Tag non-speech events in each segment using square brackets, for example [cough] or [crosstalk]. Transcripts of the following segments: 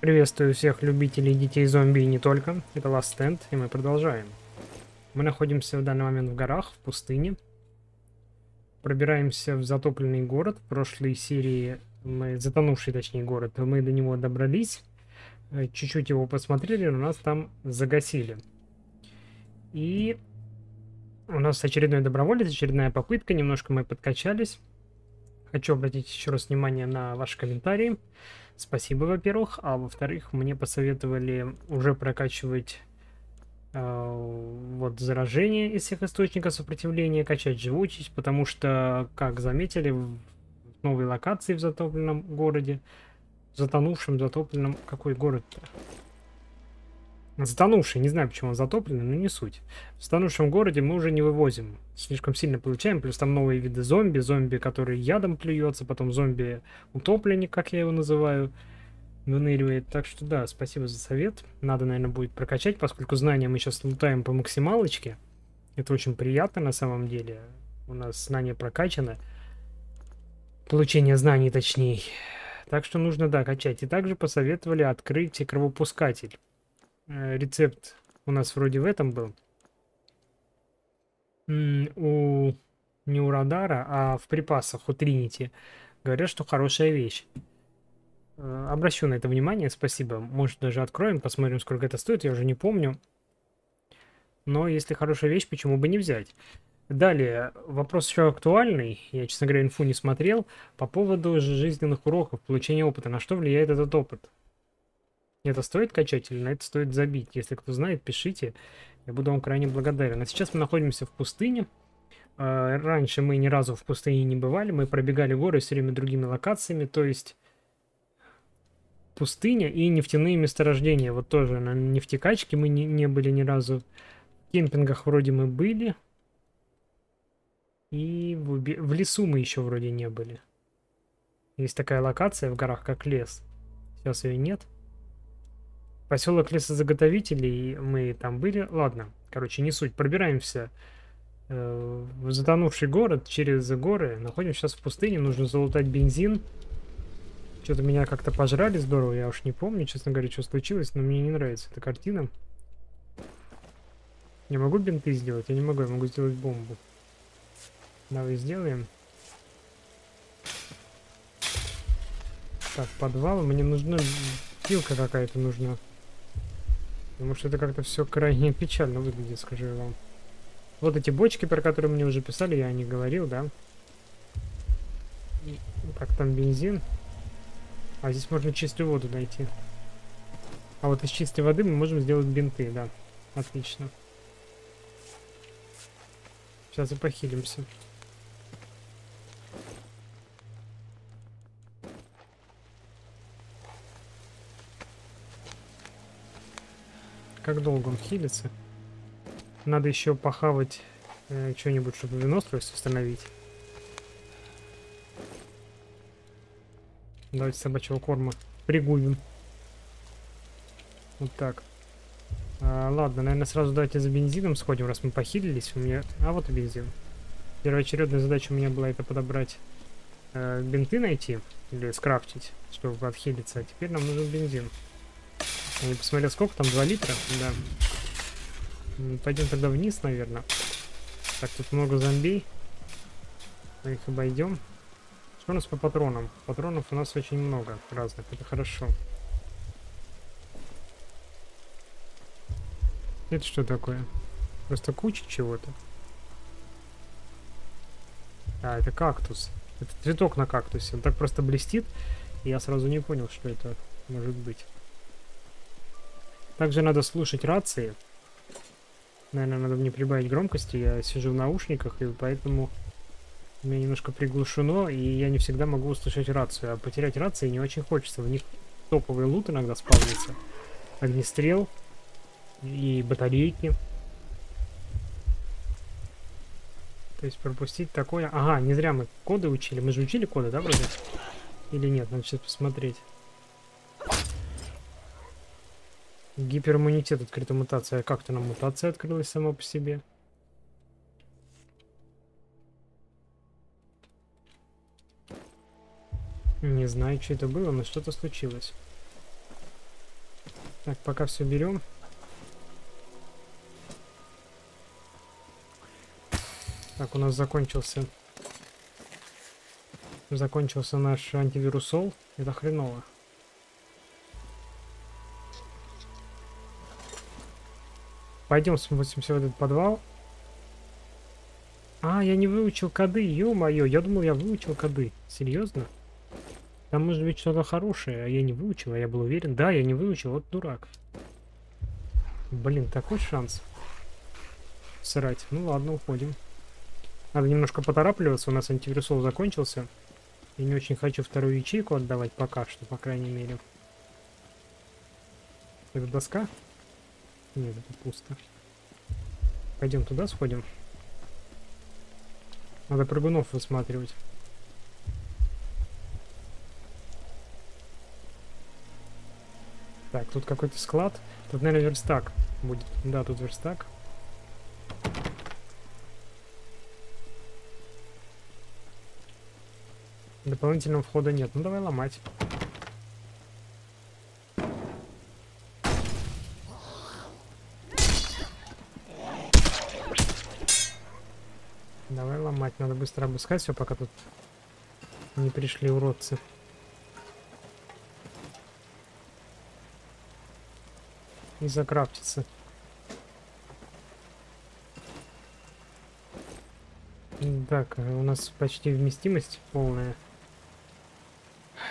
Приветствую всех любителей детей зомби и не только. Это Last Stand, и мы продолжаем. Мы находимся в данный момент в горах, в пустыне. Пробираемся в затопленный город. В прошлой серии мы, затонувший точнее город, мы до него добрались. Э, чуть-чуть его посмотрели, но нас там загасили. И у нас очередной доброволец, очередная попытка. Немножко мы подкачались. Хочу обратить еще раз внимание на ваши комментарии. Спасибо, во-первых. А во-вторых, мне посоветовали уже прокачивать э, вот заражение из всех источников сопротивления, качать живучесть, потому что, как заметили, в новой локации в затопленном городе, затонувшем, затопленном... Какой город-то? Затонувший, не знаю, почему он затопленный, но не суть. В затонувшем городе мы уже не вывозим. Слишком сильно получаем, плюс там новые виды зомби. Зомби, который ядом плюется, потом зомби-утопленник, как я его называю, выныривает. Так что да, спасибо за совет. Надо, наверное, будет прокачать, поскольку знания мы сейчас лутаем по максималочке. Это очень приятно на самом деле. У нас знания прокачаны. Получение знаний точнее. Так что нужно, да, качать. И также посоветовали открыть кровопускатель. Э, рецепт у нас вроде в этом был. У не у радара, а в припасах у Тринити. Говорят, что хорошая вещь. Э, обращу на это внимание, спасибо. Может, даже откроем, посмотрим, сколько это стоит, я уже не помню. Но если хорошая вещь, почему бы не взять? Далее, вопрос еще актуальный. Я, честно говоря, инфу не смотрел. По поводу жизненных уроков, получения опыта. На что влияет этот опыт? Это стоит качать или на это стоит забить? Если кто знает, пишите. Я буду вам крайне благодарен. А сейчас мы находимся в пустыне. А, раньше мы ни разу в пустыне не бывали. Мы пробегали горы с время другими локациями. То есть пустыня и нефтяные месторождения. Вот тоже на нефтекачке мы не, не были ни разу. В кемпингах вроде мы были. И в, в лесу мы еще вроде не были. Есть такая локация в горах, как лес. Сейчас ее нет. Поселок лесозаготовителей, мы там были. Ладно, короче, не суть. Пробираемся э, в затонувший город через горы. Находимся сейчас в пустыне, нужно залутать бензин. Что-то меня как-то пожрали здорово, я уж не помню, честно говоря, что случилось, но мне не нравится эта картина. Я могу бинты сделать? Я не могу, я могу сделать бомбу. Давай сделаем. Так, подвал. Мне нужна пилка какая-то нужна. Потому что это как-то все крайне [laughs] печально выглядит, скажу я вам. Вот эти бочки, про которые мне уже писали, я не говорил, да? Так, там бензин. А здесь можно чистую воду найти. А вот из чистой воды мы можем сделать бинты, да. Отлично. Сейчас и похилимся. Как долго он хилится? Надо еще похавать э, что-нибудь, чтобы выносливость установить. Давайте собачьего корма пригубим. Вот так. А, ладно, наверное, сразу давайте за бензином сходим, раз мы похилились. У меня... А вот и бензин. Первоочередная задача у меня была это подобрать э, бинты найти или скрафтить, чтобы отхилиться. А теперь нам нужен бензин. Я не посмотрел, сколько там, 2 литра? Да. Пойдем тогда вниз, наверное. Так, тут много зомбей. Мы их обойдем. Что у нас по патронам? Патронов у нас очень много разных, это хорошо. Это что такое? Просто куча чего-то. А, это кактус. Это цветок на кактусе. Он так просто блестит. Я сразу не понял, что это может быть. Также надо слушать рации. Наверное, надо мне прибавить громкости. Я сижу в наушниках, и поэтому у меня немножко приглушено, и я не всегда могу услышать рацию. А потерять рации не очень хочется. В них топовый лут иногда спавнится. Огнестрел и батарейки. То есть пропустить такое... Ага, не зря мы коды учили. Мы же учили коды, да, вроде? Или нет? Надо сейчас посмотреть. Гипериммунитет, открыта мутация. А как-то нам мутация открылась сама по себе. Не знаю, что это было, но что-то случилось. Так, пока все берем. Так, у нас закончился... Закончился наш антивирусол. Это хреново. Пойдем спустимся в этот подвал. А, я не выучил коды, ё-моё, я думал, я выучил коды. Серьезно? Там может быть что-то хорошее, а я не выучил, а я был уверен. Да, я не выучил, вот дурак. Блин, такой шанс. Срать. Ну ладно, уходим. Надо немножко поторапливаться, у нас антивирусол закончился. Я не очень хочу вторую ячейку отдавать пока что, по крайней мере. Это доска? Нет, это пусто. Пойдем туда сходим. Надо прыгунов высматривать. Так, тут какой-то склад. Тут, наверное, верстак будет. Да, тут верстак. Дополнительного входа нет. Ну давай ломать. Давай ломать. Надо быстро обыскать все, пока тут не пришли уродцы. И закрафтиться. Так, у нас почти вместимость полная.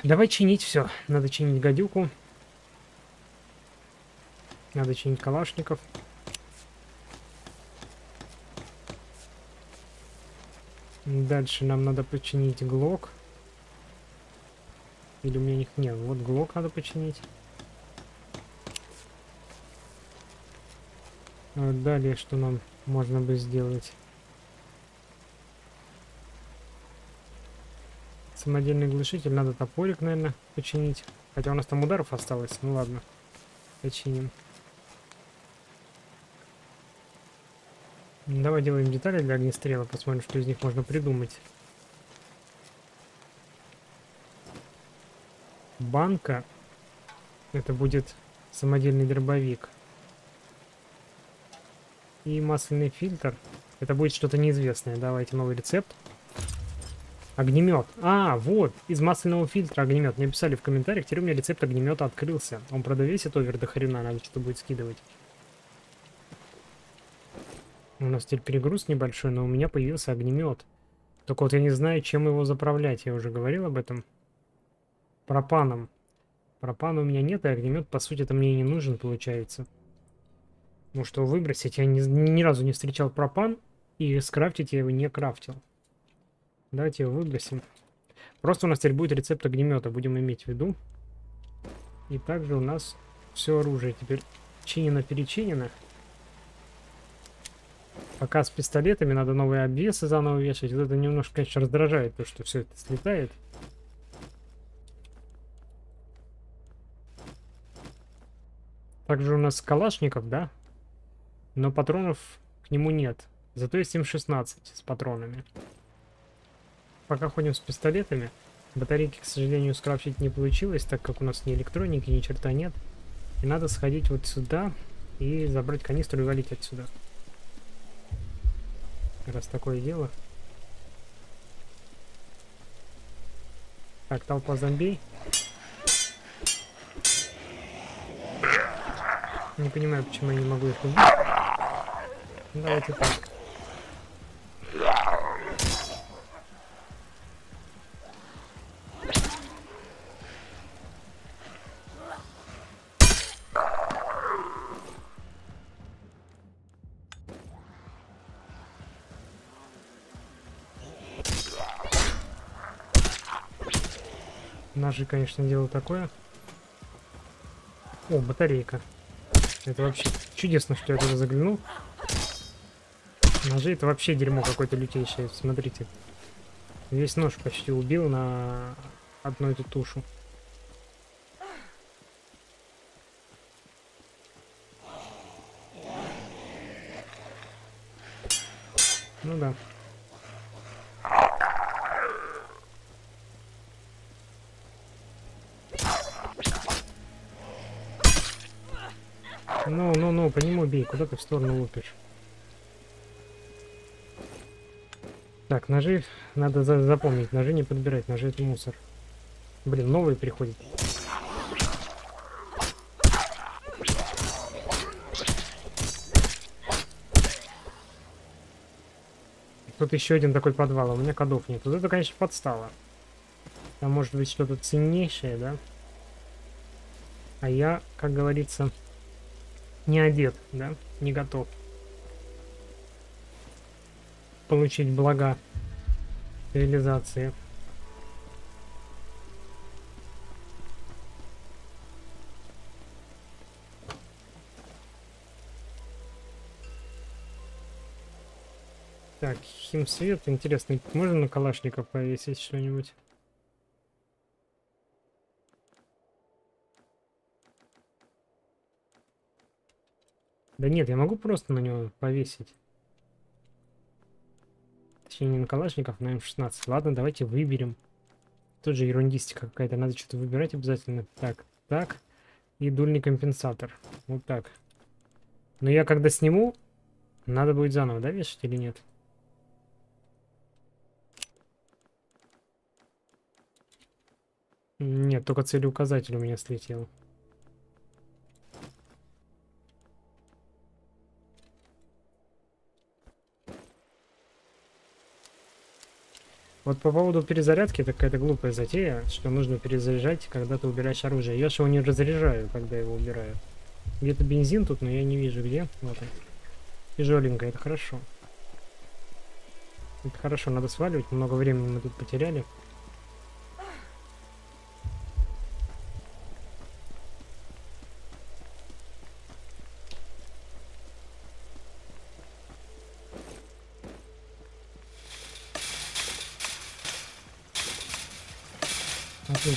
Давай чинить все. Надо чинить гадюку. Надо чинить калашников. Дальше нам надо починить глок. Или у меня них нет. Вот глок надо починить. А далее что нам можно бы сделать? Самодельный глушитель. Надо топорик, наверное, починить. Хотя у нас там ударов осталось. Ну ладно. Починим. Давай делаем детали для огнестрела. Посмотрим, что из них можно придумать. Банка. Это будет самодельный дробовик. И масляный фильтр. Это будет что-то неизвестное. Давайте новый рецепт. Огнемет. А, вот, из масляного фильтра огнемет. Мне писали в комментариях, теперь у меня рецепт огнемета открылся. Он правда весит овер до хрена, надо что-то будет скидывать. У нас теперь перегруз небольшой, но у меня появился огнемет. Только вот я не знаю, чем его заправлять. Я уже говорил об этом. Пропаном. Пропана у меня нет, и огнемет, по сути, это мне и не нужен, получается. Ну что, выбросить я ни, ни разу не встречал пропан, и скрафтить я его не крафтил. Давайте его выбросим. Просто у нас теперь будет рецепт огнемета, будем иметь в виду. И также у нас все оружие теперь чинено-перечинено. Пока с пистолетами надо новые обвесы заново вешать. Это немножко, конечно, раздражает, то, что все это слетает. Также у нас калашников, да? Но патронов к нему нет. Зато есть М16 с патронами. Пока ходим с пистолетами. Батарейки, к сожалению, скрафтить не получилось, так как у нас ни электроники, ни черта нет. И надо сходить вот сюда и забрать канистру и валить отсюда. Раз такое дело. Так, толпа зомбей. Не понимаю, почему я не могу их убить. Давайте так. Ножи, конечно, дело такое. О, батарейка. Это вообще чудесно, что я туда заглянул. Ножи это вообще дерьмо какое-то лютейшее. Смотрите. Весь нож почти убил на одну эту тушу. Ну да. Ну, ну, ну, по нему бей. Куда ты в сторону лупишь? Так, ножи надо за запомнить. Ножи не подбирать. Ножи это мусор. Блин, новые приходят. Тут еще один такой подвал, а у меня кодов нет. Вот это, конечно, подстава. Там может быть что-то ценнейшее, да? А я, как говорится, не одет, да? Не готов. Получить блага цивилизации. Так, химсвет, интересно, можно на калашников повесить что-нибудь? Да нет, я могу просто на него повесить. Точнее, не на калашников, на М16. Ладно, давайте выберем. Тут же ерундистика какая-то, надо что-то выбирать обязательно. Так, так. И дульный компенсатор. Вот так. Но я когда сниму, надо будет заново, да, вешать или нет? Нет, только целеуказатель у меня слетел. Вот по поводу перезарядки, это какая-то глупая затея, что нужно перезаряжать, когда ты убираешь оружие. Я же его не разряжаю, когда его убираю. Где-то бензин тут, но я не вижу где. Вот он. Тяжеленько, это хорошо. Это хорошо, надо сваливать. Много времени мы тут потеряли.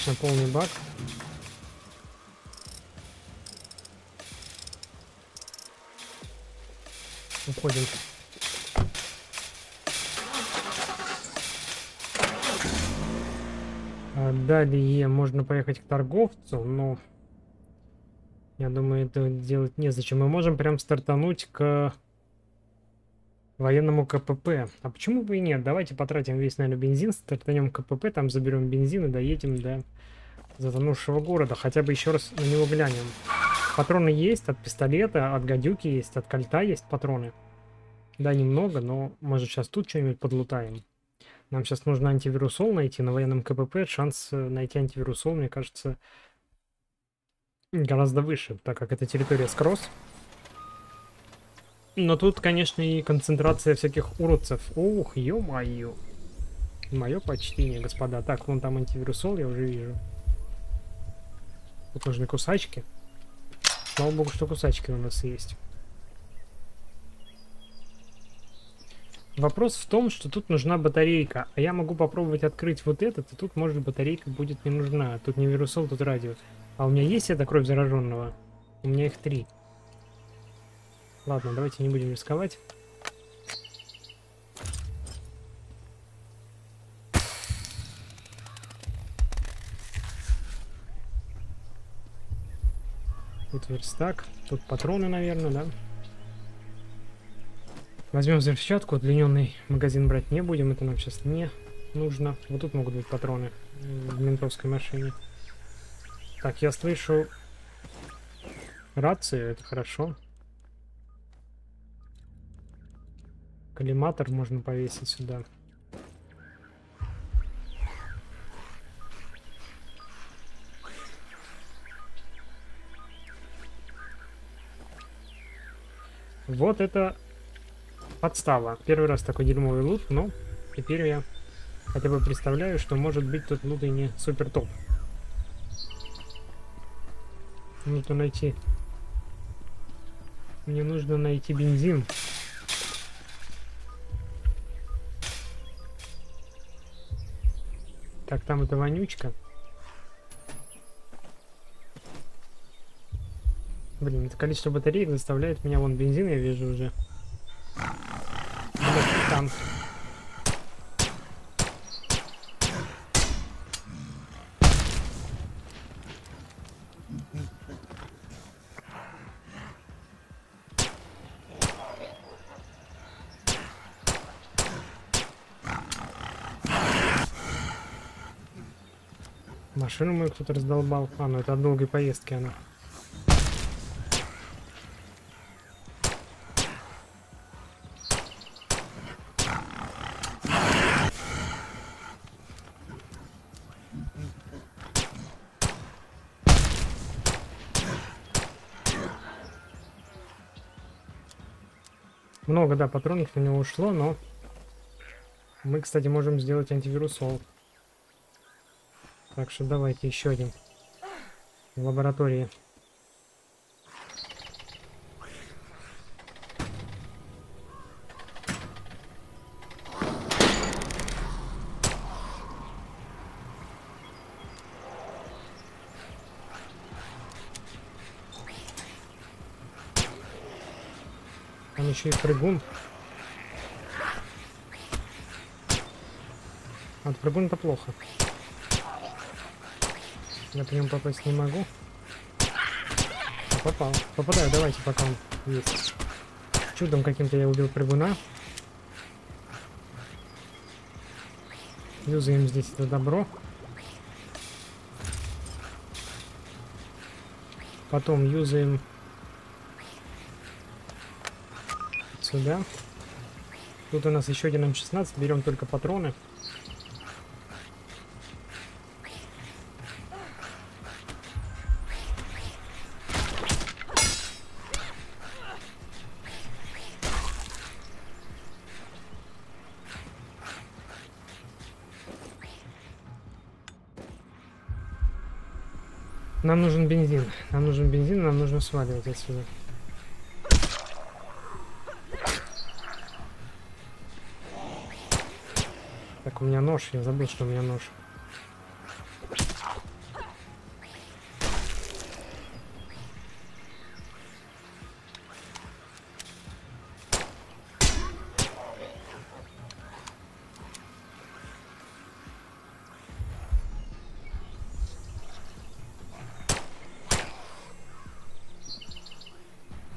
Отлично, полный бак. Уходим. А далее можно поехать к торговцу, но я думаю, это делать незачем. Мы можем прям стартануть к военному КПП. А почему бы и нет? Давайте потратим весь, наверное, бензин, стартанем КПП, там заберем бензин и доедем до затонувшего города. Хотя бы еще раз на него глянем. Патроны есть от пистолета, от гадюки есть, от кольта есть патроны. Да, немного, но может сейчас тут что-нибудь подлутаем. Нам сейчас нужно антивирусол найти на военном КПП. Шанс э, найти антивирусол, мне кажется, гораздо выше, так как это территория скросс. Но тут, конечно, и концентрация всяких уродцев. Ух, ё-моё. Мое почтение, господа. Так, вон там антивирусол, я уже вижу. Тут нужны кусачки. Слава богу, что кусачки у нас есть. Вопрос в том, что тут нужна батарейка, а я могу попробовать открыть вот этот, и тут, может, батарейка будет не нужна. Тут не вирусол, тут радио. А у меня есть эта кровь зараженного? У меня их три. Ладно, давайте не будем рисковать. Тут верстак, тут патроны, наверное, да? Возьмем взрывчатку, удлиненный магазин брать не будем, это нам сейчас не нужно. Вот тут могут быть патроны в ментовской машине. Так, я слышу рацию, это хорошо. Коллиматор можно повесить сюда. Вот это подстава. Первый раз такой дерьмовый лут, но теперь я хотя бы представляю, что может быть тут лут и не супер топ. Нужно найти... Мне нужно найти бензин. Так, там это вонючка. Блин, это количество батареек заставляет меня... Вон бензин я вижу уже. Танк. Машину мою кто-то раздолбал. А, ну это от долгой поездки она. Много, да, патронов на него ушло, но мы, кстати, можем сделать антивирус All. Так что давайте еще один в лаборатории. Там еще и прыгун. От прыгун это плохо. Я по нему попасть не могу. А, попал. Попадаю, давайте, пока он есть. Чудом каким-то я убил прыгуна. Юзаем здесь это добро. Потом юзаем сюда. Тут у нас еще один М16. Берем только патроны. Сваливать отсюда. Так, у меня нож. Я забыл, что у меня нож.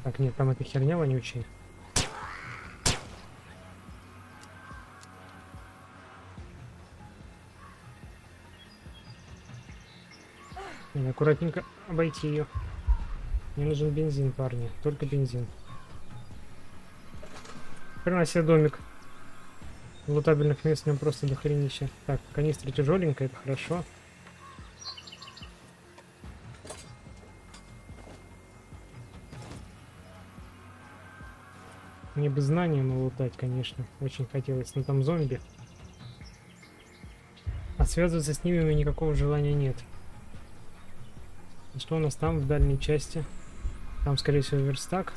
Так, нет, там эта херня вонючая. Надо аккуратненько обойти ее. Мне нужен бензин, парни. Только бензин. Себе домик. Лутабельных мест в нем просто дохренища. Так, канистра тяжеленькая, это хорошо. Мне бы знанием лутать, конечно. Очень хотелось, но там зомби. А связываться с ними у меня никакого желания нет. Что у нас там в дальней части? Там, скорее всего, верстак.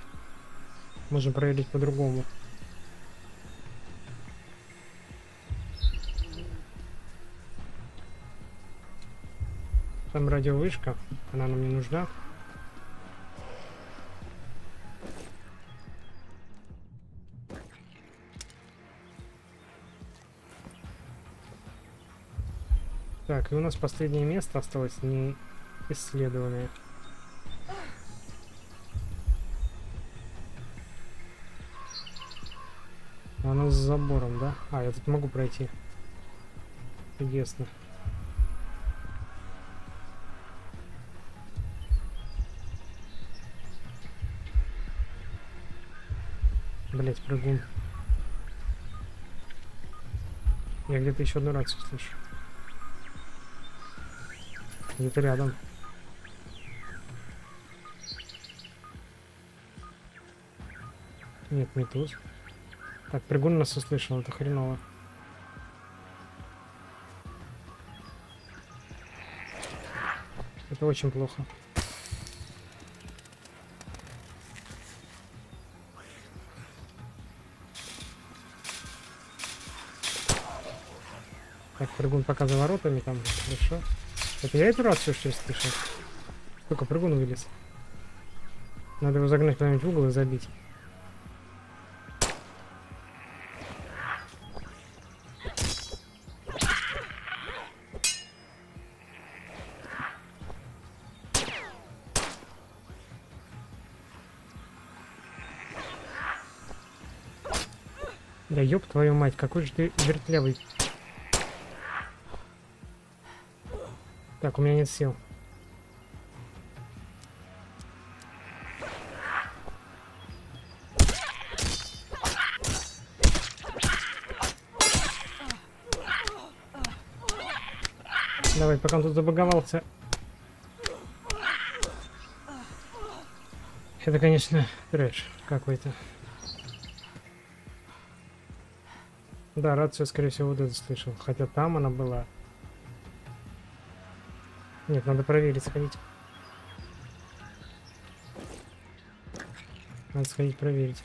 Можем проверить по-другому. Там радиовышка. Она нам не нужна. Так, и у нас последнее место осталось не исследованное. Она с забором, да? А, я тут могу пройти. Чудесно. Блять, прыгун. Я где-то еще одну рацию слышу. Где-то рядом. Нет, не тут. Так, прыгун нас услышал, это хреново. Это очень плохо. Так, прыгун пока за воротами там, хорошо. Это я эту рацию что ли слышал? Сколько прыгун вылез? Надо его загнать куда-нибудь в угол и забить. Да ёб твою мать, какой же ты вертлявый Так, у меня нет сил. Давай, пока он тут забаговался. Это, конечно, трэш какой-то. Да, рацию, скорее всего, вот это слышал. Хотя там она была. Нет, надо проверить, сходить. Надо сходить проверить.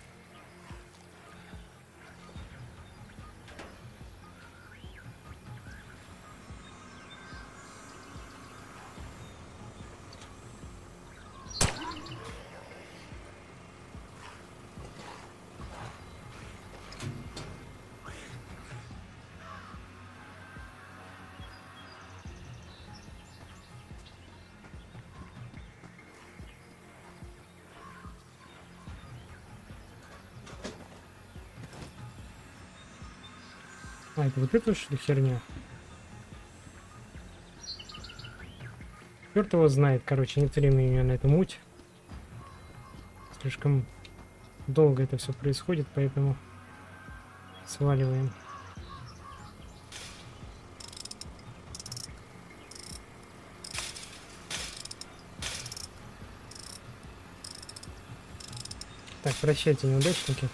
А, это вот это что ли херня? Черт его знает, короче, нет времени у меня на эту муть. Слишком долго это все происходит, поэтому сваливаем. Так, прощайте, неудачники.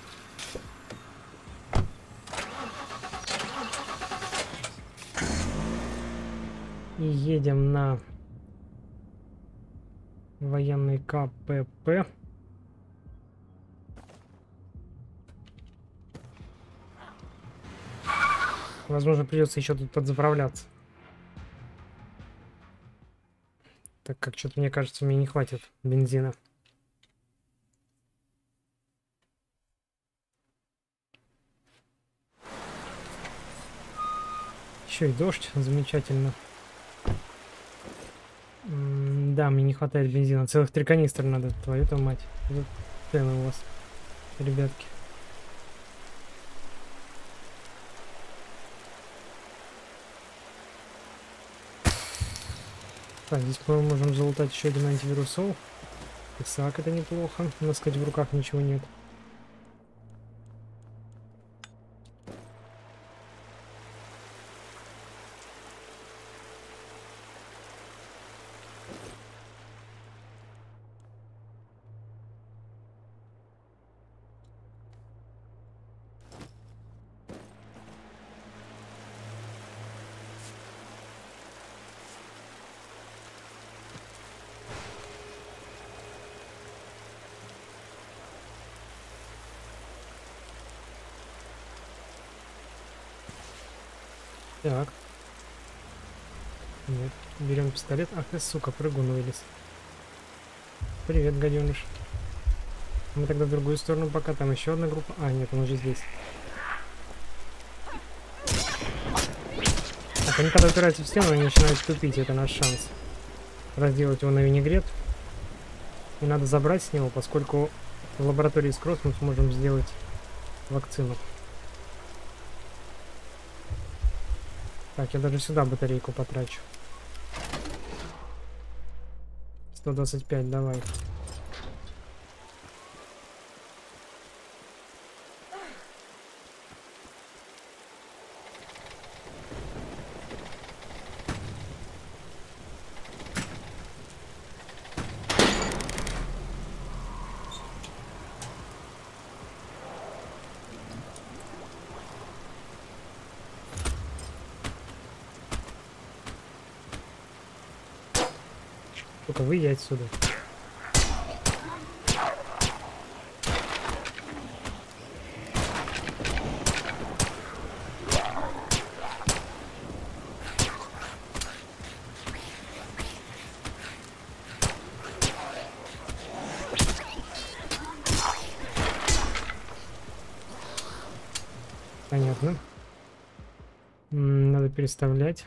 Едем на военный КПП. Возможно, придется еще тут подзаправляться. Так как что-то, мне кажется, мне не хватит бензина. Еще и дождь, замечательно. Да, мне не хватает бензина. Целых три канистры надо, твою-то мать. Вот у вас, ребятки. Так, здесь мы можем залутать еще один антивирусол. Исаак это неплохо. У нас, кстати, в руках ничего нет. Так. Нет. Берем пистолет. Ах ты, сука, прыгун вылез. Привет, гаденыш. Мы тогда в другую сторону пока. Там еще одна группа. А, нет, он уже здесь. Так, они когда упираются в стену, они начинают тупить. Это наш шанс. Разделать его на винегрет. И надо забрать с него, поскольку в лаборатории с Кросс мы сможем сделать вакцину. Так, я даже сюда батарейку потрачу. 125, давай. Только выйди отсюда. Понятно. Надо переставлять.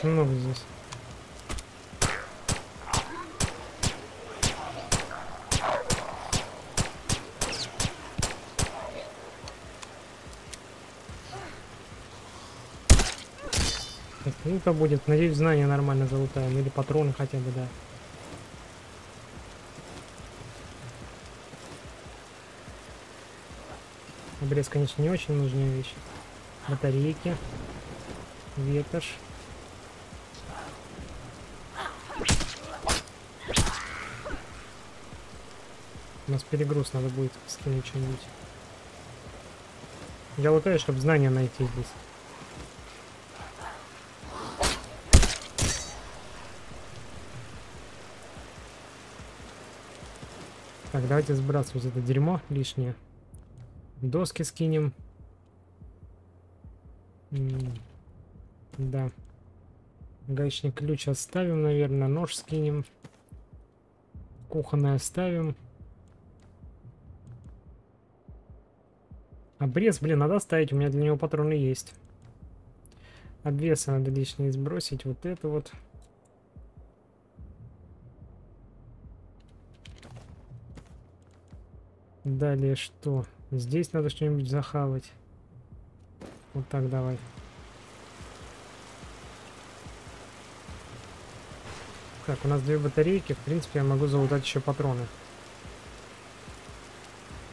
Очень много здесь. Ну-ка будет. Надеюсь, знания нормально залутаем. Или патроны хотя бы, да. Обрез, конечно, не очень нужная вещь. Батарейки. Ветошь. У нас перегруз, надо будет скинуть что-нибудь. Я лутаю, чтобы знания найти здесь. Так, давайте сбрасывать это дерьмо лишнее. Доски скинем. да. Гаечный ключ оставим, наверное. Нож скинем. Кухонный оставим. Обрез, блин, надо оставить. У меня для него патроны есть. Обвеса надо лишнее сбросить. Вот это вот. Далее что? Здесь надо что-нибудь захавать. Вот так давай. Так, у нас две батарейки. В принципе, я могу залутать еще патроны.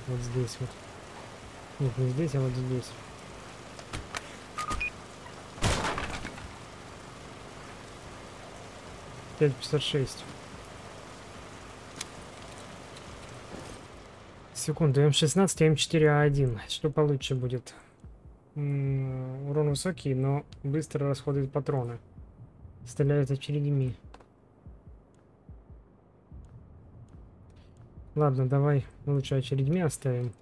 Вот здесь вот. Нет, не здесь, а вот здесь. Пять пятьдесят шесть. Секунду, М16 М4А1. Что получше будет? Урон высокий, но быстро расходует патроны. Стреляют очередями. Ладно, давай лучше очередьми оставим.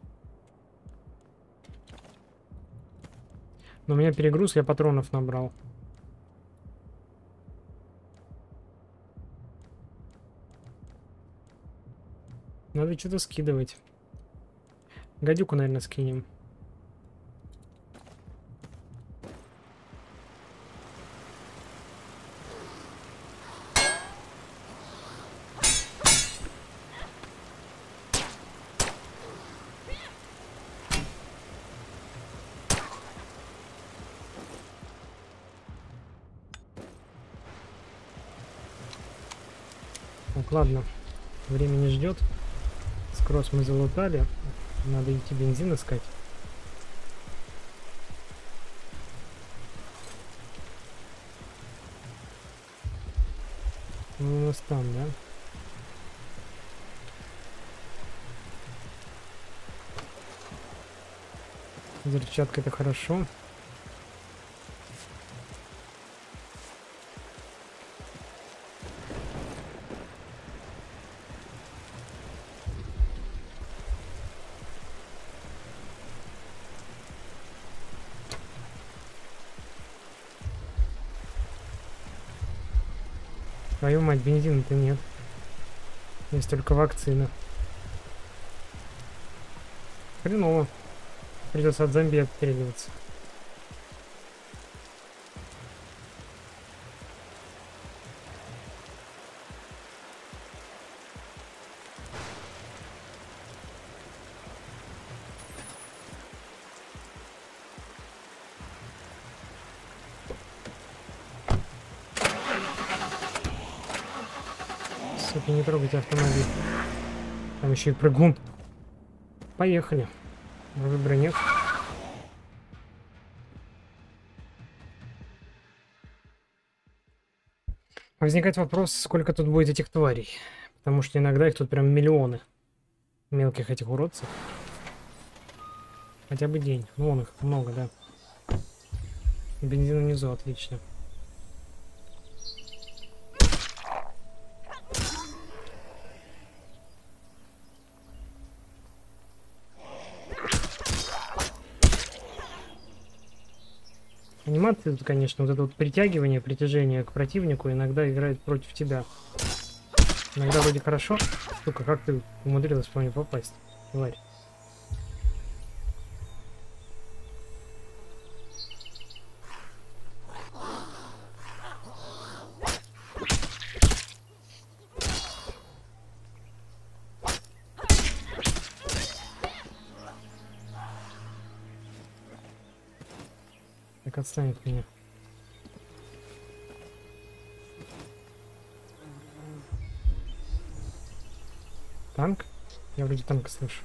Но у меня перегруз, я патронов набрал. Надо что-то скидывать. Гадюку, наверное, скинем. Так, ладно. Время не ждет. Скросс мы залутали. Надо идти бензин искать. Ну, у нас там, да? Взрывчатка это хорошо. Твою мать, бензина-то нет. Есть только вакцина. Хреново. Придется от зомби отстреливаться. Трогайте автомобиль. Там еще и прыгун. Поехали. Выбора нет. Возникает вопрос, сколько тут будет этих тварей. Потому что иногда их тут прям миллионы. Мелких этих уродцев. Хотя бы день. Ну, вон их много, да. Бензин внизу, отлично. Тут, конечно, вот это вот притягивание, притяжение к противнику иногда играет против тебя. Иногда вроде хорошо. Сука, как ты умудрилась по мне попасть, тварь? Отстань от меня. Танк? Я вроде танка слышу.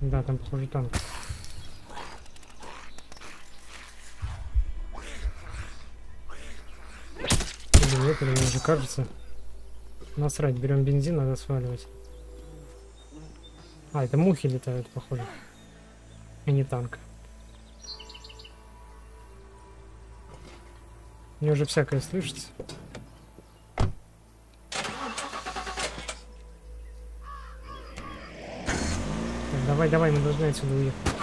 Да, там похоже танк. Или нет, или мне уже кажется. Насрать, берем бензин, надо сваливать. А, это мухи летают, похоже. И не танк. Мне уже всякое слышится. Так, давай, давай, мы должны отсюда уехать.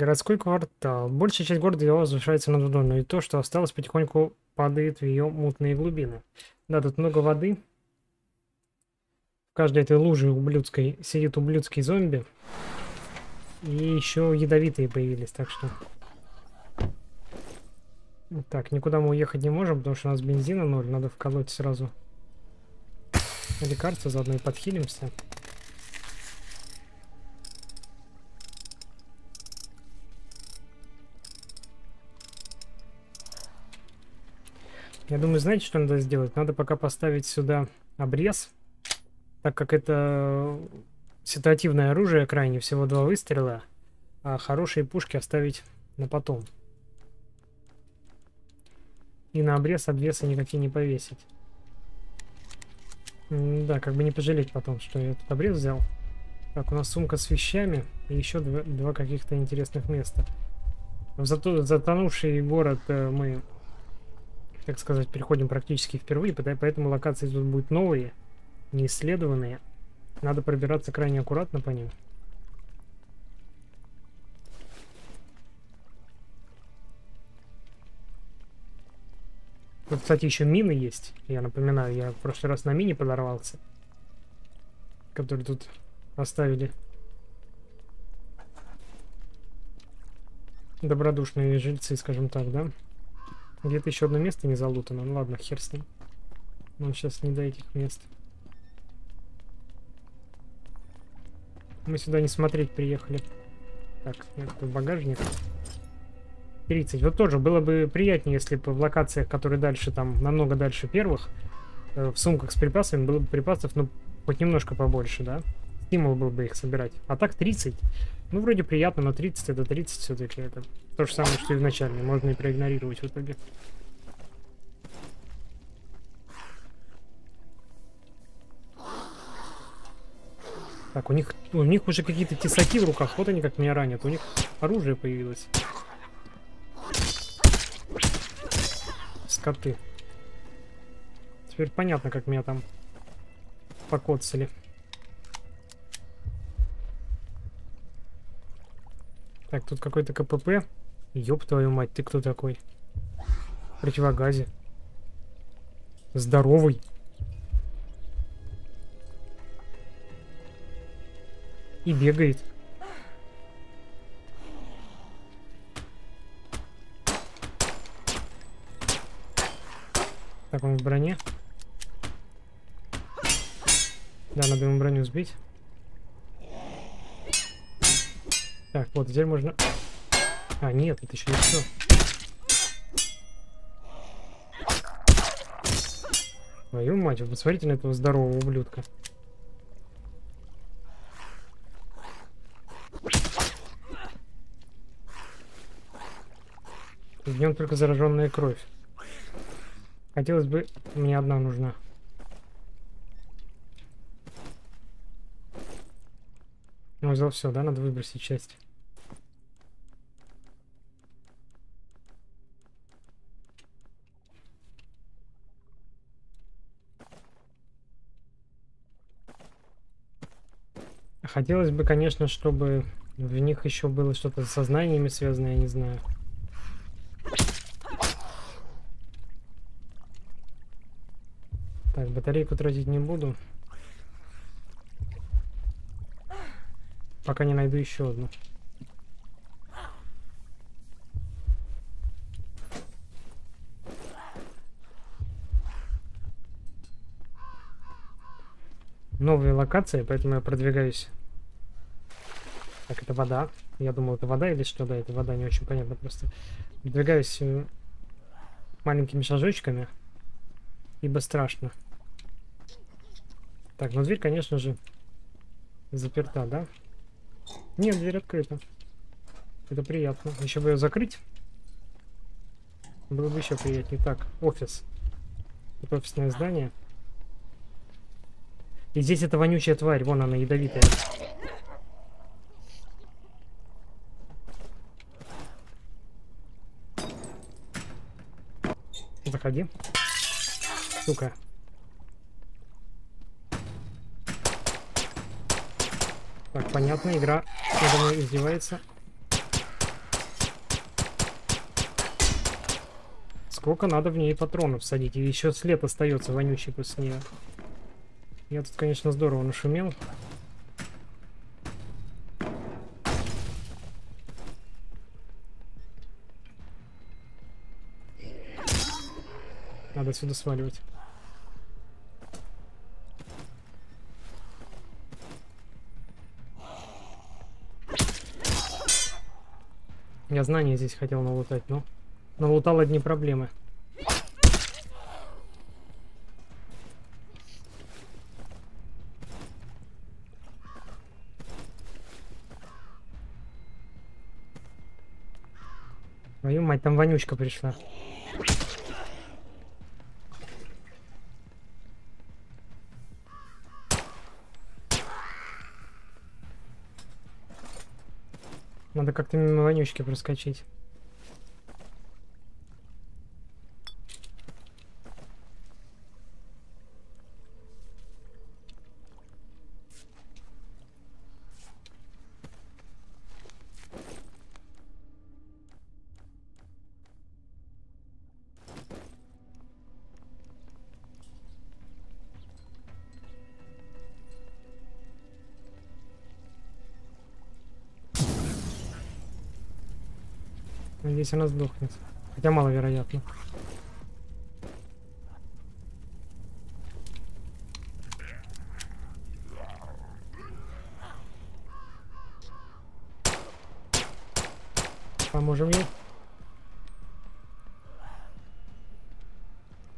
Городской квартал. Большая часть города его возвышается над водой, но и то, что осталось, потихоньку падает в ее мутные глубины. Да, тут много воды. В каждой этой луже ублюдской сидит ублюдский зомби. И еще ядовитые появились, так что... Так, никуда мы уехать не можем, потому что у нас бензина ноль. Надо вколоть сразу лекарство, заодно и подхилимся. Я думаю, знаете, что надо сделать? Надо пока поставить сюда обрез, так как это ситуативное оружие крайне, всего два выстрела, а хорошие пушки оставить на потом. И на обрез обвеса никакие не повесить. Да, как бы не пожалеть потом, что я этот обрез взял. Так, у нас сумка с вещами и еще два, два каких-то интересных места. В зато, затонувший город э, мы так сказать, переходим практически впервые, поэтому локации тут будут новые, неисследованные. Надо пробираться крайне аккуратно по ним. Тут, кстати, еще мины есть. Я напоминаю, я в прошлый раз на мине подорвался. Который тут оставили. Добродушные жильцы, скажем так, да? Где-то еще одно место не залутано. Ну ладно, хер с ним. Но сейчас не до этих мест. Мы сюда не смотреть приехали. Так, это багажник. 30. Вот тоже было бы приятнее, если бы в локациях, которые дальше, там, намного дальше первых, э, в сумках с припасами было бы припасов, ну, хоть немножко побольше, да? Стимул был бы их собирать. А так 30. Ну, вроде приятно, но 30 это 30 все-таки. Это то же самое, что и в начале. Можно и проигнорировать в итоге. Так, у них, у них уже какие-то тесаки в руках. Вот они как меня ранят. У них оружие появилось. Скоты. Теперь понятно, как меня там покоцали. Так, тут какой-то КПП. Ёб твою мать, ты кто такой? Противогазе. Здоровый. И бегает. Так, он в броне. Да, надо ему броню сбить. Так, вот, теперь можно... А, нет, это еще не все. Твою мать, вы посмотрите на этого здорового ублюдка. В нем только зараженная кровь. Хотелось бы... Мне одна нужна. Ну, взял все, да? Надо выбросить часть. Хотелось бы, конечно, чтобы в них еще было что-то с сознаниями связанное, я не знаю. Так, батарейку тратить не буду. Пока не найду еще одну. Новые локации, поэтому я продвигаюсь. Так, это вода. Я думал, это вода или что? Да, это вода, не очень понятно просто. Продвигаюсь э, маленькими шажочками, ибо страшно. Так, ну дверь, конечно же, заперта, да? Нет, дверь открыта. Это приятно. Еще бы ее закрыть. Было бы еще приятнее. Так, офис. Это офисное здание. И здесь эта вонючая тварь, вон она, ядовитая. Заходи. Сука. Так, понятно, игра надо мной издевается. Сколько надо в ней патронов садить? И еще след остается вонючий после нее. Я тут, конечно, здорово нашумел. Надо сюда сваливать. Я знания здесь хотел налутать, но налутал одни проблемы. Твою мать, там вонючка пришла. Надо как-то мимо вонючки проскочить. Надеюсь, она сдохнет. Хотя маловероятно. Поможем ей.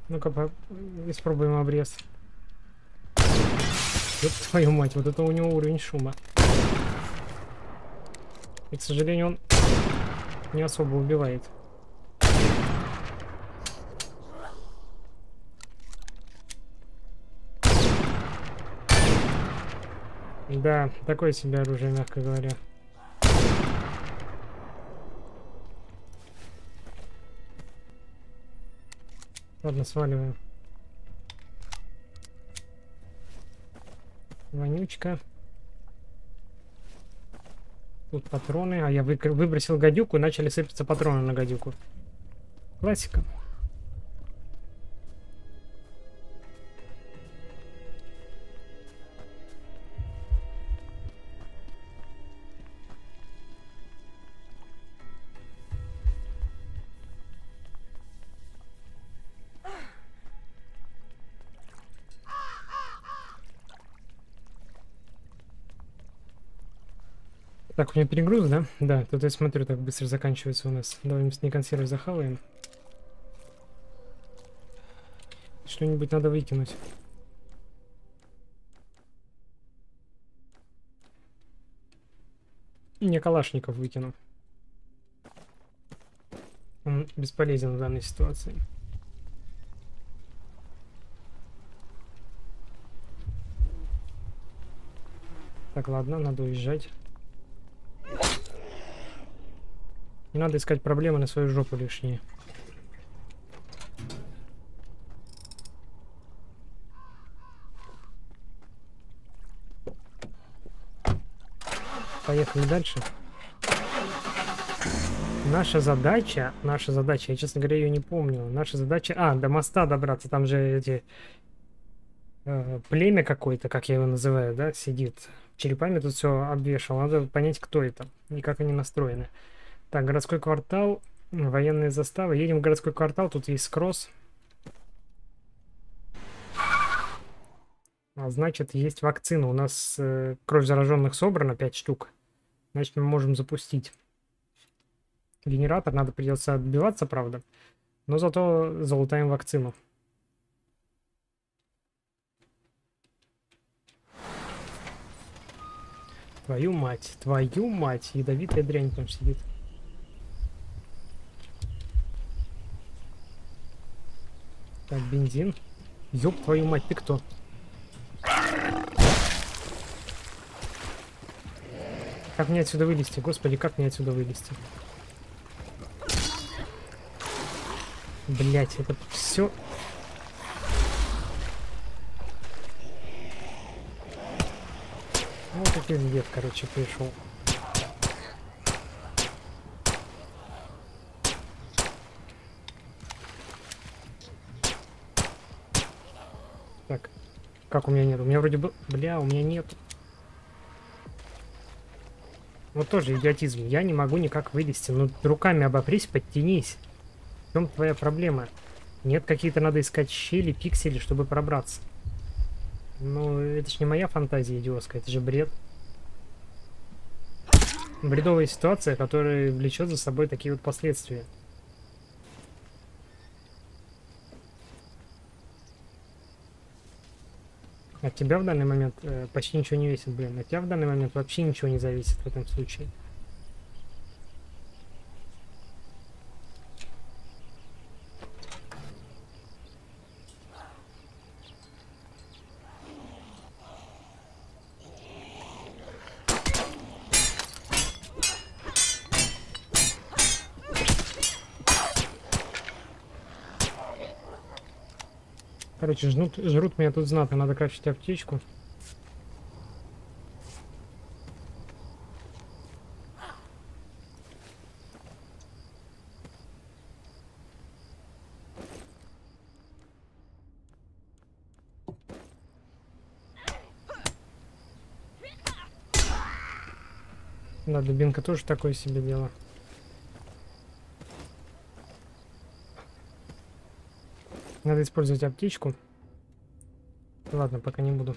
Ну-ка, испробуем обрез. Ёб твою мать, вот это у него уровень шума. И, к сожалению, он не особо убивает. Да, такое себе оружие, мягко говоря. Ладно, сваливаем. Вонючка. Тут патроны. А я вы, выбросил гадюку и начали сыпаться патроны на гадюку. Классика. Так, у меня перегруз, да? Да, тут я смотрю, так быстро заканчивается у нас. Давай с ней консервы захаваем. Что-нибудь надо выкинуть. Не калашников выкину. Он бесполезен в данной ситуации. Так, ладно, надо уезжать. Не надо искать проблемы на свою жопу лишние. Поехали дальше. Наша задача, наша задача, я, честно говоря, ее не помню. Наша задача... А, до моста добраться. Там же эти... Э, племя какое-то, как я его называю, да, сидит. Черепами тут все обвешал. Надо понять, кто это и как они настроены. Так, городской квартал, военные заставы. Едем в городской квартал, тут есть кросс. А значит, есть вакцина. У нас э, кровь зараженных собрана 5 штук. Значит, мы можем запустить генератор. Надо придется отбиваться, правда. Но зато залутаем вакцину. Твою мать, твою мать, ядовитая дрянь там сидит. Так, бензин. Ёб твою мать, ты кто? Как мне отсюда вылезти? Господи, как мне отсюда вылезти? Блять, это все. Вот и пиздец, короче, пришел. Так, как у меня нет? У меня вроде бы... Бля, у меня нет. Вот тоже идиотизм. Я не могу никак вылезти. Ну, руками обопрись, подтянись. В чем твоя проблема? Нет, какие-то надо искать щели, пиксели, чтобы пробраться. Ну, это ж не моя фантазия идиотская, это же бред. Бредовая ситуация, которая влечет за собой такие вот последствия. От тебя в данный момент э, почти ничего не весит, блин. От тебя в данный момент вообще ничего не зависит в этом случае. Короче, жнут, жрут меня тут знатно, надо качать аптечку. Да, дубинка тоже такое себе дело. Надо использовать аптечку. Ладно, пока не буду.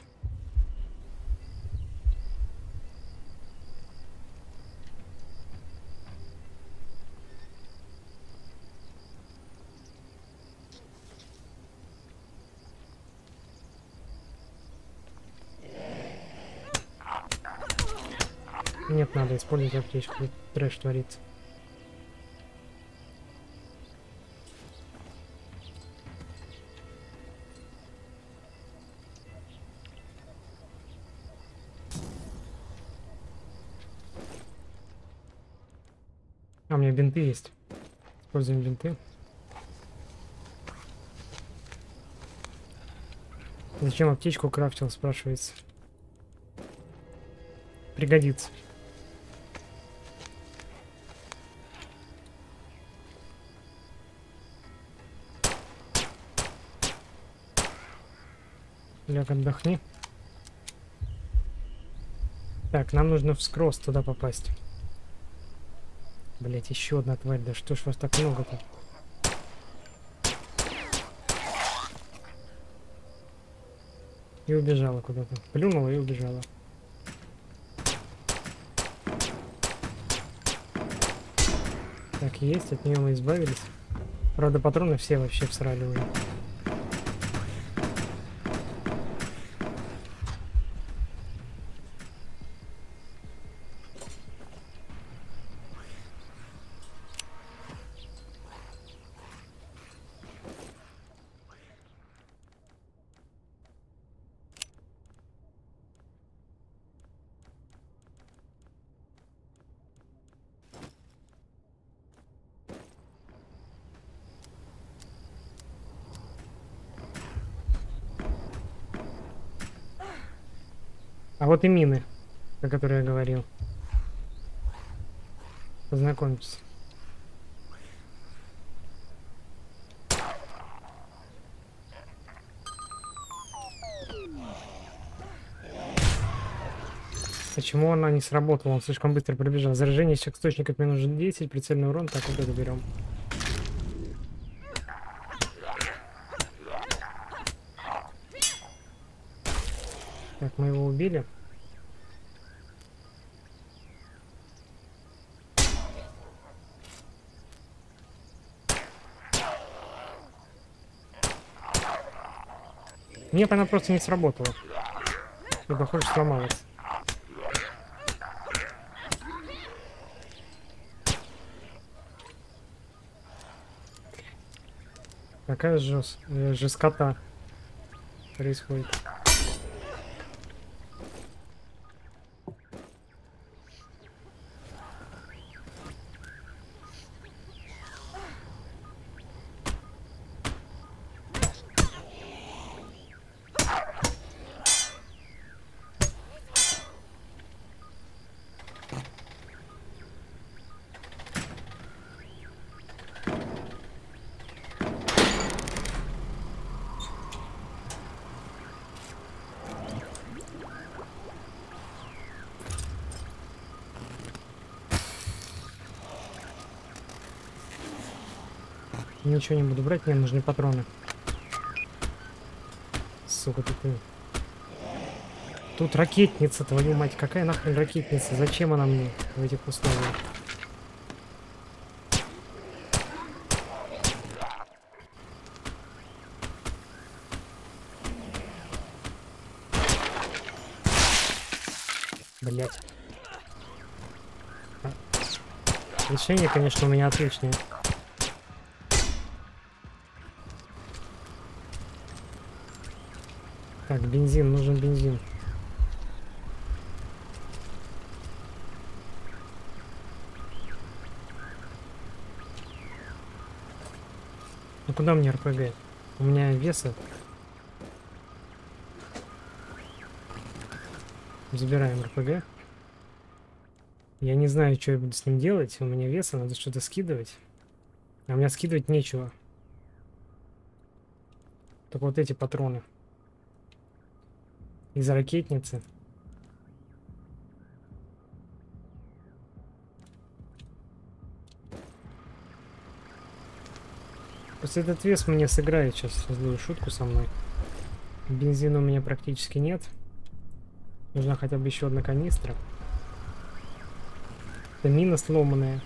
Нет, надо использовать аптечку. Трэш творится. Используем бинты. Зачем аптечку крафтил, спрашивается. Пригодится. Ляг, отдохни. Так, нам нужно в скросс туда попасть. Блять, еще одна тварь. Да что ж вас так много-то? И убежала куда-то. Плюнула и убежала. Так, есть, от нее мы избавились. Правда, патроны все вообще всрали уже. И мины, о которых я говорил. Познакомьтесь. Почему она не сработала? Он слишком быстро пробежал. Заражение всех источников минус 10, прицельный урон. Так, вот это берем. Так, мы его убили. Нет, она просто не сработала. И, похоже, сломалась. Какая же, э, жескота происходит. Ничего не буду брать, мне нужны патроны. Сука, тут... Тут ракетница, твою мать. Какая нахрен ракетница? Зачем она мне в этих условиях? Блять. А. Решение, конечно, у меня отличное. Бензин, нужен бензин. Ну куда мне РПГ? У меня веса. Забираем РПГ. Я не знаю, что я буду с ним делать. У меня веса, надо что-то скидывать. А у меня скидывать нечего. Только вот эти патроны из ракетницы. Просто этот вес мне сыграет сейчас злую шутку со мной. Бензина у меня практически нет. Нужна хотя бы еще одна канистра. Это мина сломанная.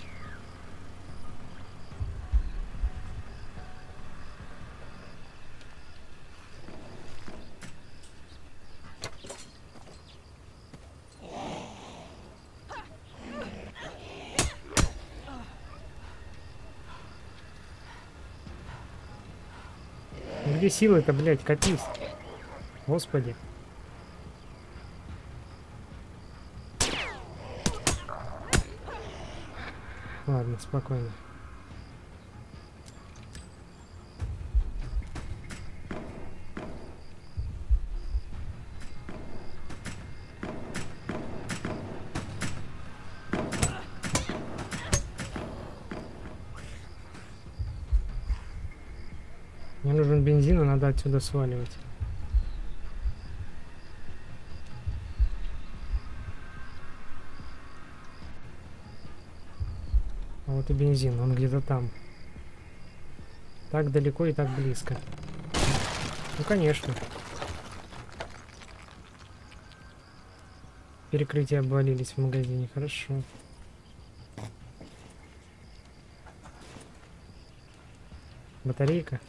Силы-то, блядь, катись. Господи. Ладно, спокойно. Отсюда сваливать. А вот и бензин, он где-то там. Так далеко и так близко. Ну, конечно. Перекрытия обвалились в магазине, хорошо. Батарейка.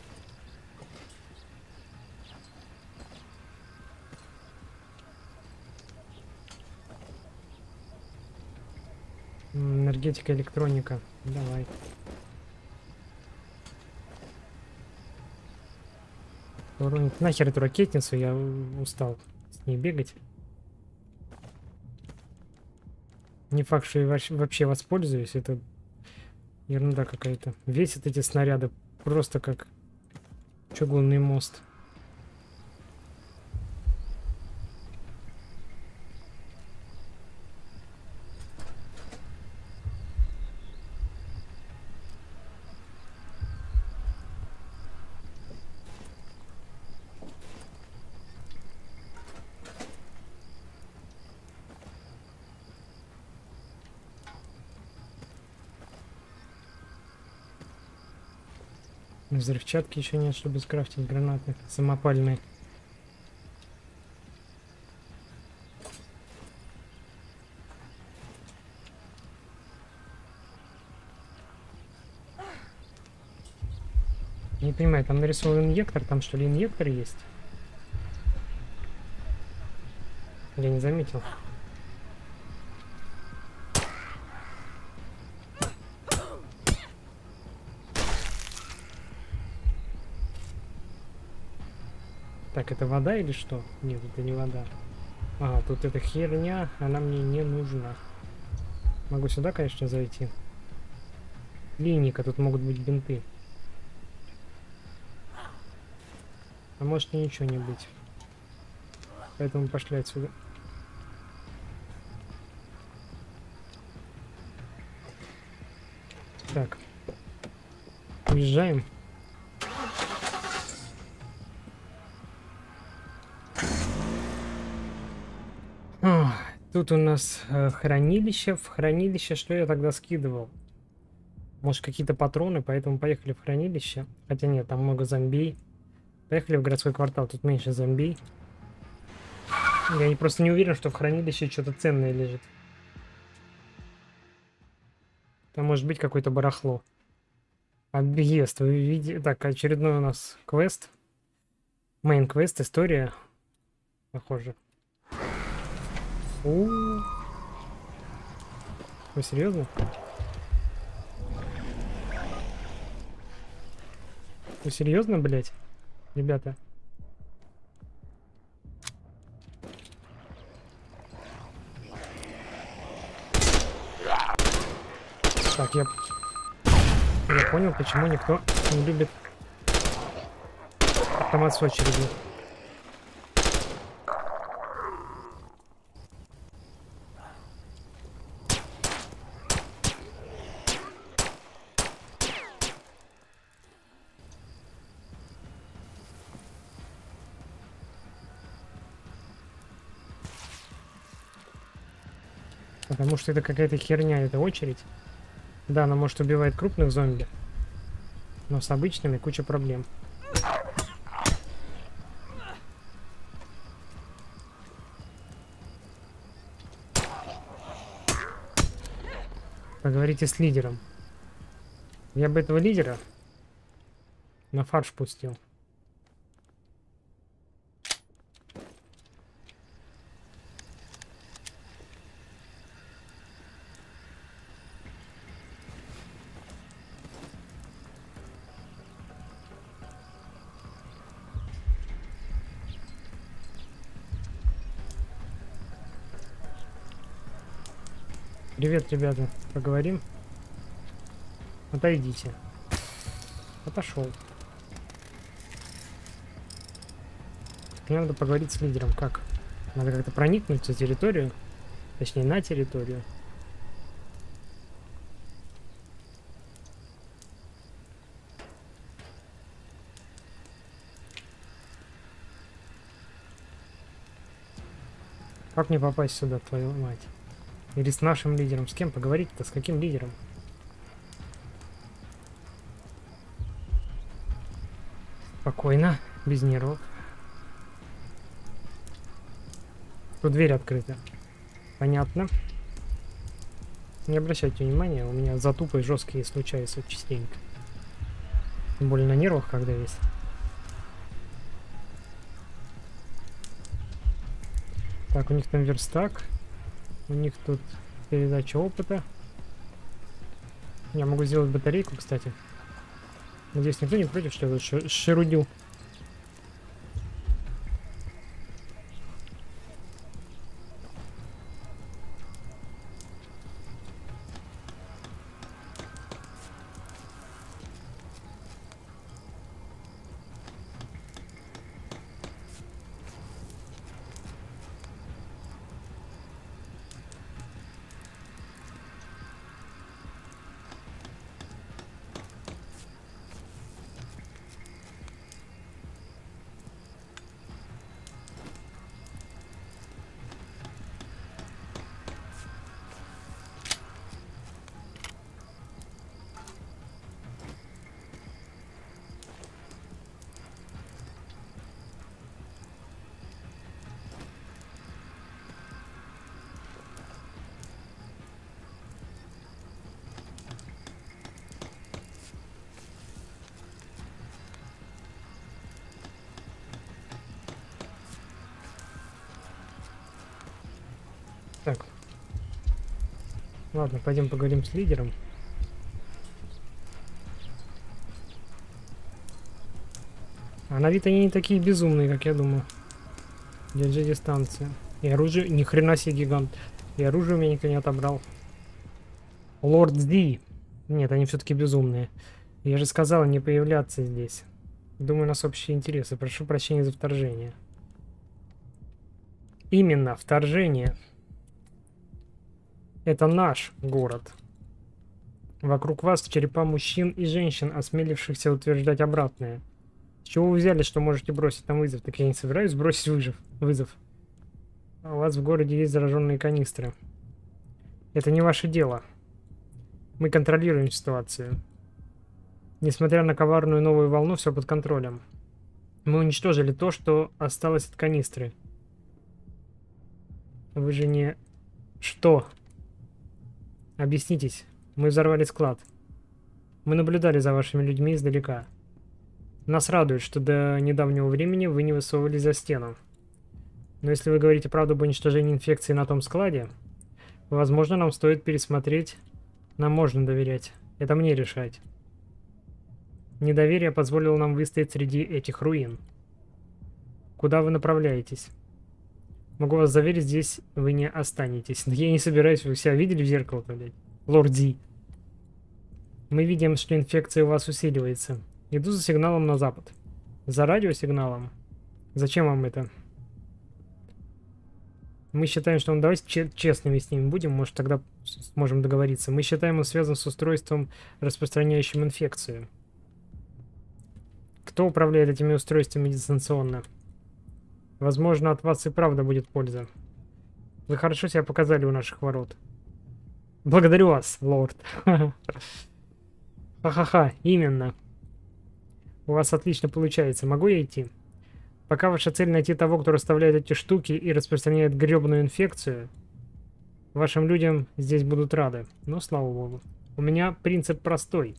Энергетика, электроника. Давай. Уронить нахер эту ракетницу, я устал с ней бегать. Не факт, что я вообще воспользуюсь, это ерунда какая-то. Весят эти снаряды просто как чугунный мост. Взрывчатки еще нет, чтобы скрафтить гранаты самопальные. Не понимаю, там нарисован инъектор, там что ли инъектор есть? Я не заметил. Это вода или что? Нет, это не вода. А, тут эта херня, она мне не нужна. Могу сюда, конечно, зайти. Клиника, тут могут быть бинты. А может и ничего не быть. Поэтому пошли отсюда. Так. Уезжаем. Тут у нас э, хранилище. В хранилище что я тогда скидывал? Может какие-то патроны, поэтому поехали в хранилище. Хотя нет, там много зомби. Поехали в городской квартал, тут меньше зомби. Я не, просто не уверен, что в хранилище что-то ценное лежит. Там может быть какое-то барахло. Объезд. Вы видите... Так, очередной у нас квест. Мейн квест, история. Похоже. -у -у. Вы серьезно? Вы серьезно, блядь? Ребята. Так, я... Я понял, почему никто не любит автомат с очередью. Потому что это какая-то херня, это очередь. Да, она может убивать крупных зомби. Но с обычными куча проблем. Поговорите с лидером. Я бы этого лидера на фарш пустил. Ребята. Поговорим? Отойдите. Отошел. Мне надо поговорить с лидером. Как? Надо как-то проникнуть на территорию. Точнее, на территорию. Как мне попасть сюда, твою мать? Или с нашим лидером. С кем поговорить-то? С каким лидером? Спокойно, без нервов. Тут дверь открыта. Понятно. Не обращайте внимания, у меня затупы жесткие случаются частенько. Тем более на нервах, когда есть. Так, у них там верстак. У них тут передача опыта. Я могу сделать батарейку, кстати. Надеюсь, никто не против, что я тут шерудил. Ладно, пойдем поговорим с лидером. А на вид они не такие безумные, как я думаю. Держи дистанцию. И оружие... Ни хрена себе гигант. И оружие у меня никто не отобрал. Лорд Ди. Нет, они все-таки безумные. Я же сказал не появляться здесь. Думаю, у нас общие интересы. Прошу прощения за вторжение. Именно, вторжение. Это наш город. Вокруг вас черепа мужчин и женщин, осмелившихся утверждать обратное. С чего вы взяли, что можете бросить нам вызов? Так я не собираюсь бросить выжив, вызов. А у вас в городе есть зараженные канистры. Это не ваше дело. Мы контролируем ситуацию. Несмотря на коварную новую волну, все под контролем. Мы уничтожили то, что осталось от канистры. Вы же не... Что? Объяснитесь. Мы взорвали склад. Мы наблюдали за вашими людьми издалека. Нас радует, что до недавнего времени вы не высовывались за стену. Но если вы говорите правду об уничтожении инфекции на том складе, возможно, нам стоит пересмотреть... Нам можно доверять. Это мне решать. Недоверие позволило нам выстоять среди этих руин. Куда вы направляетесь? Могу вас заверить, здесь вы не останетесь. Да я не собираюсь, вы себя видели в зеркало, блядь? Лорд Ди. Мы видим, что инфекция у вас усиливается. Иду за сигналом на запад. За радиосигналом? Зачем вам это? Мы считаем, что он давайте честными с ними будем, может тогда сможем договориться. Мы считаем, он связан с устройством, распространяющим инфекцию. Кто управляет этими устройствами дистанционно? Возможно, от вас и правда будет польза. Вы хорошо себя показали у наших ворот. Благодарю вас, лорд. [laughs] Ха-ха-ха, именно. У вас отлично получается. Могу я идти? Пока ваша цель найти того, кто расставляет эти штуки и распространяет гребаную инфекцию, вашим людям здесь будут рады. Но, слава богу. У меня принцип простой.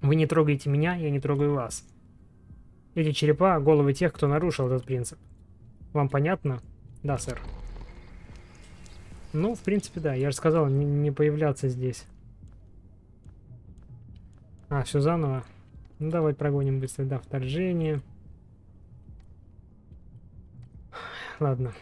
Вы не трогаете меня, я не трогаю вас. Эти черепа — головы тех, кто нарушил этот принцип. Вам понятно? Да, сэр. Ну, в принципе, да. Я же сказал, не, не появляться здесь. А, все заново. Ну, давай прогоним быстро. Да, вторжение. ладно.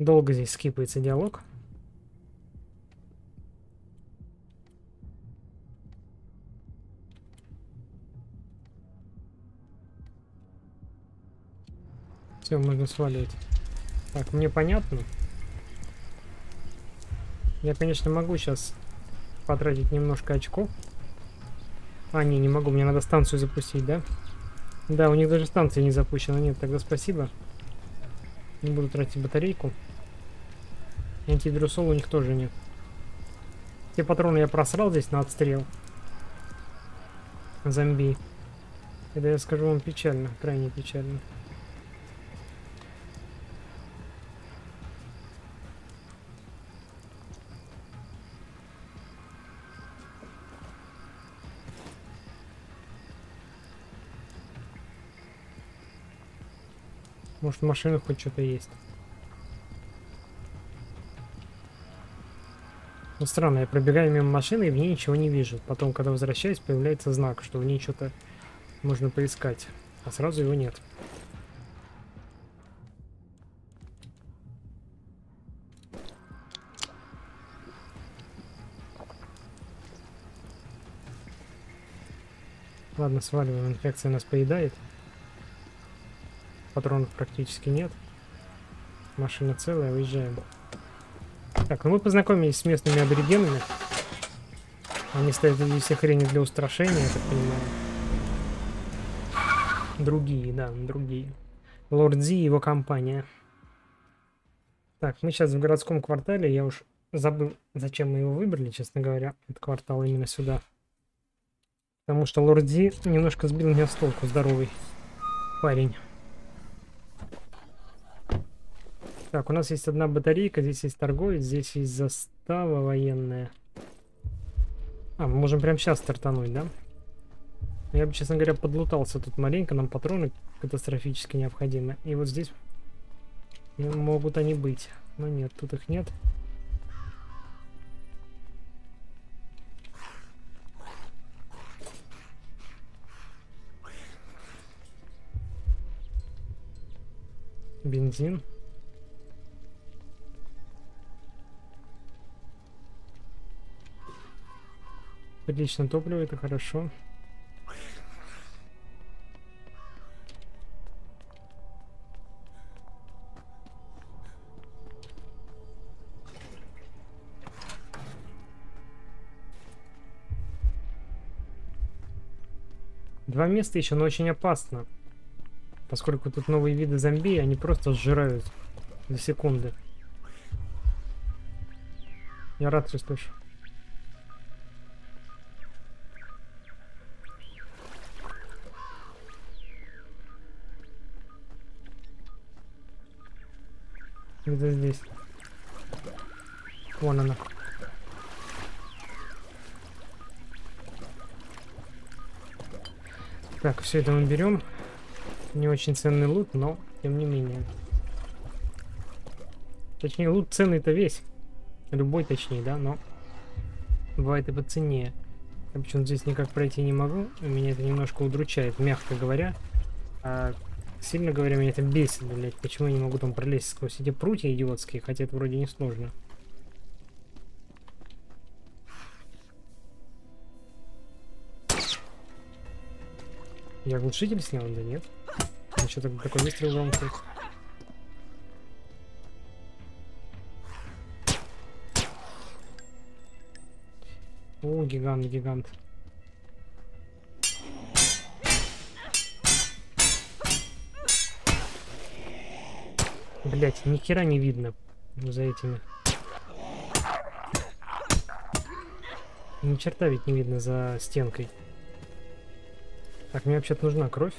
Долго здесь скипается диалог. Все, можно сваливать. Так, мне понятно. Я, конечно, могу сейчас потратить немножко очков. А, не, не могу. Мне надо станцию запустить, да? Да, у них даже станция не запущена. Нет, тогда спасибо. Не буду тратить батарейку. Антивирусол у них тоже нет. Те патроны я просрал здесь на отстрел. Зомби. Это я скажу вам печально, крайне печально. Может в машинах хоть что-то есть. Ну странно, я пробегаю мимо машины и в ней ничего не вижу. Потом, когда возвращаюсь, появляется знак, что в ней что-то можно поискать. А сразу его нет. Ладно, сваливаем. Инфекция нас поедает. Патронов практически нет. Машина целая, уезжаем. Так, ну мы познакомились с местными аборигенами. Они ставят здесь все хрени для устрашения, я так понимаю. Другие, да, другие. Лорд Ди и его компания. Так, мы сейчас в городском квартале. Я уж забыл, зачем мы его выбрали, честно говоря, этот квартал именно сюда. Потому что Лорд Ди немножко сбил меня с толку, здоровый парень. Так, у нас есть одна батарейка, здесь есть торговец, здесь есть застава военная. А, мы можем прямо сейчас стартануть, да? Я бы, честно говоря, подлутался тут маленько, нам патроны катастрофически необходимы. И вот здесь могут они быть. Но нет, тут их нет. Бензин. Прилично топливо, это хорошо. Два места еще, но очень опасно. Поскольку тут новые виды зомби, они просто сжирают за секунды. Я рад, что слышу. Где здесь? Вон она. Так, все это мы берем. Не очень ценный лут, но тем не менее. Точнее, лут ценный-то весь. Любой точнее, да, но бывает и по цене. Я почему здесь никак пройти не могу. Меня это немножко удручает, мягко говоря. А сильно говоря, меня это бесит, блядь. Почему я не могу там пролезть сквозь эти прутья идиотские, хотя это вроде не сложно. Я глушитель снял, да нет? А что так, такой выстрел громкий? О, гигант, гигант. Блять, ни хера не видно за этими. Ни черта ведь не видно за стенкой. Так, мне вообще-то нужна кровь.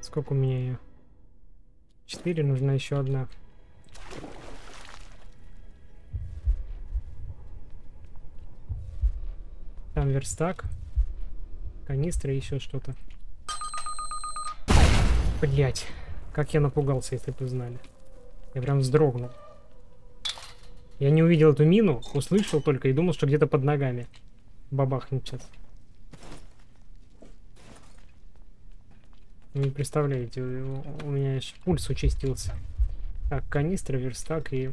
Сколько у меня ее? Четыре, нужна еще одна. Там верстак. Канистра и еще что-то. Блять, как я напугался, если бы знали. Я прям вздрогнул. Я не увидел эту мину, услышал только и думал, что где-то под ногами. Бабахнет сейчас. Не представляете, у меня пульс участился. Так, канистра, верстак и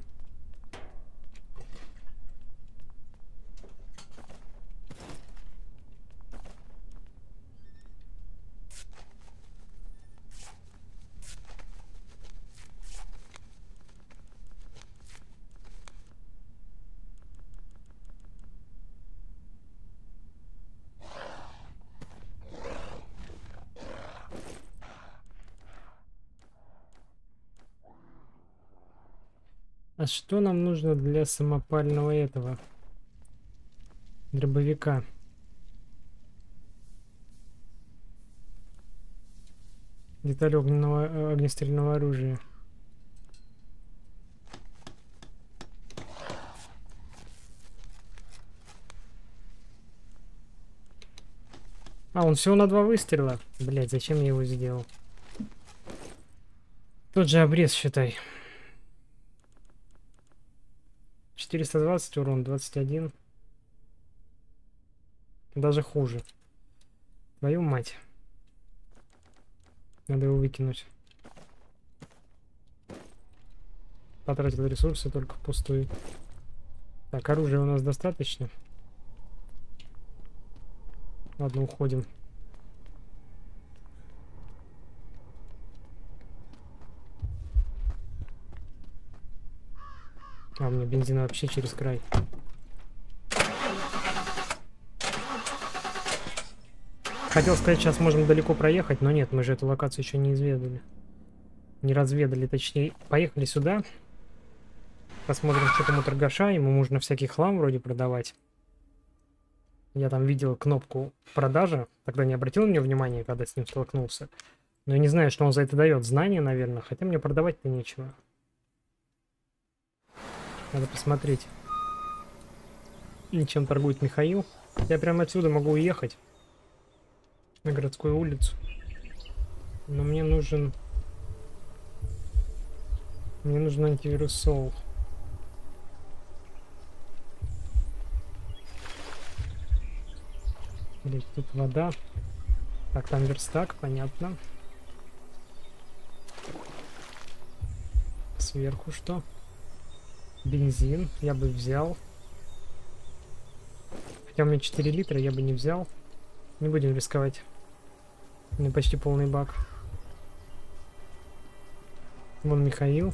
А что нам нужно для самопального этого? Дробовика. Деталь огненного, э, огнестрельного оружия. А, он всего на два выстрела. Блять, зачем я его сделал? Тот же обрез, считай. 420 урон, 21. Даже хуже. Твою мать. Надо его выкинуть. Потратил ресурсы только впустую. Так, оружия у нас достаточно. Ладно, уходим. А, у меня бензина вообще через край. Хотел сказать, сейчас можем далеко проехать, но нет, мы же эту локацию еще не изведали. Не разведали, точнее. Поехали сюда. Посмотрим, что там у торгаша. Ему можно всякий хлам вроде продавать. Я там видел кнопку продажа. Тогда не обратил на нее внимания, когда с ним столкнулся. Но я не знаю, что он за это дает. Знания, наверное. Хотя мне продавать-то нечего. Надо посмотреть. Чем торгует Михаил. Я прямо отсюда могу уехать. На городскую улицу. Но мне нужен... Мне нужен антивирус. Блять, тут вода. Так, там верстак, понятно. Сверху что? Бензин я бы взял. Хотя у меня 4 литра, я бы не взял. Не будем рисковать. У меня почти полный бак. Вон Михаил.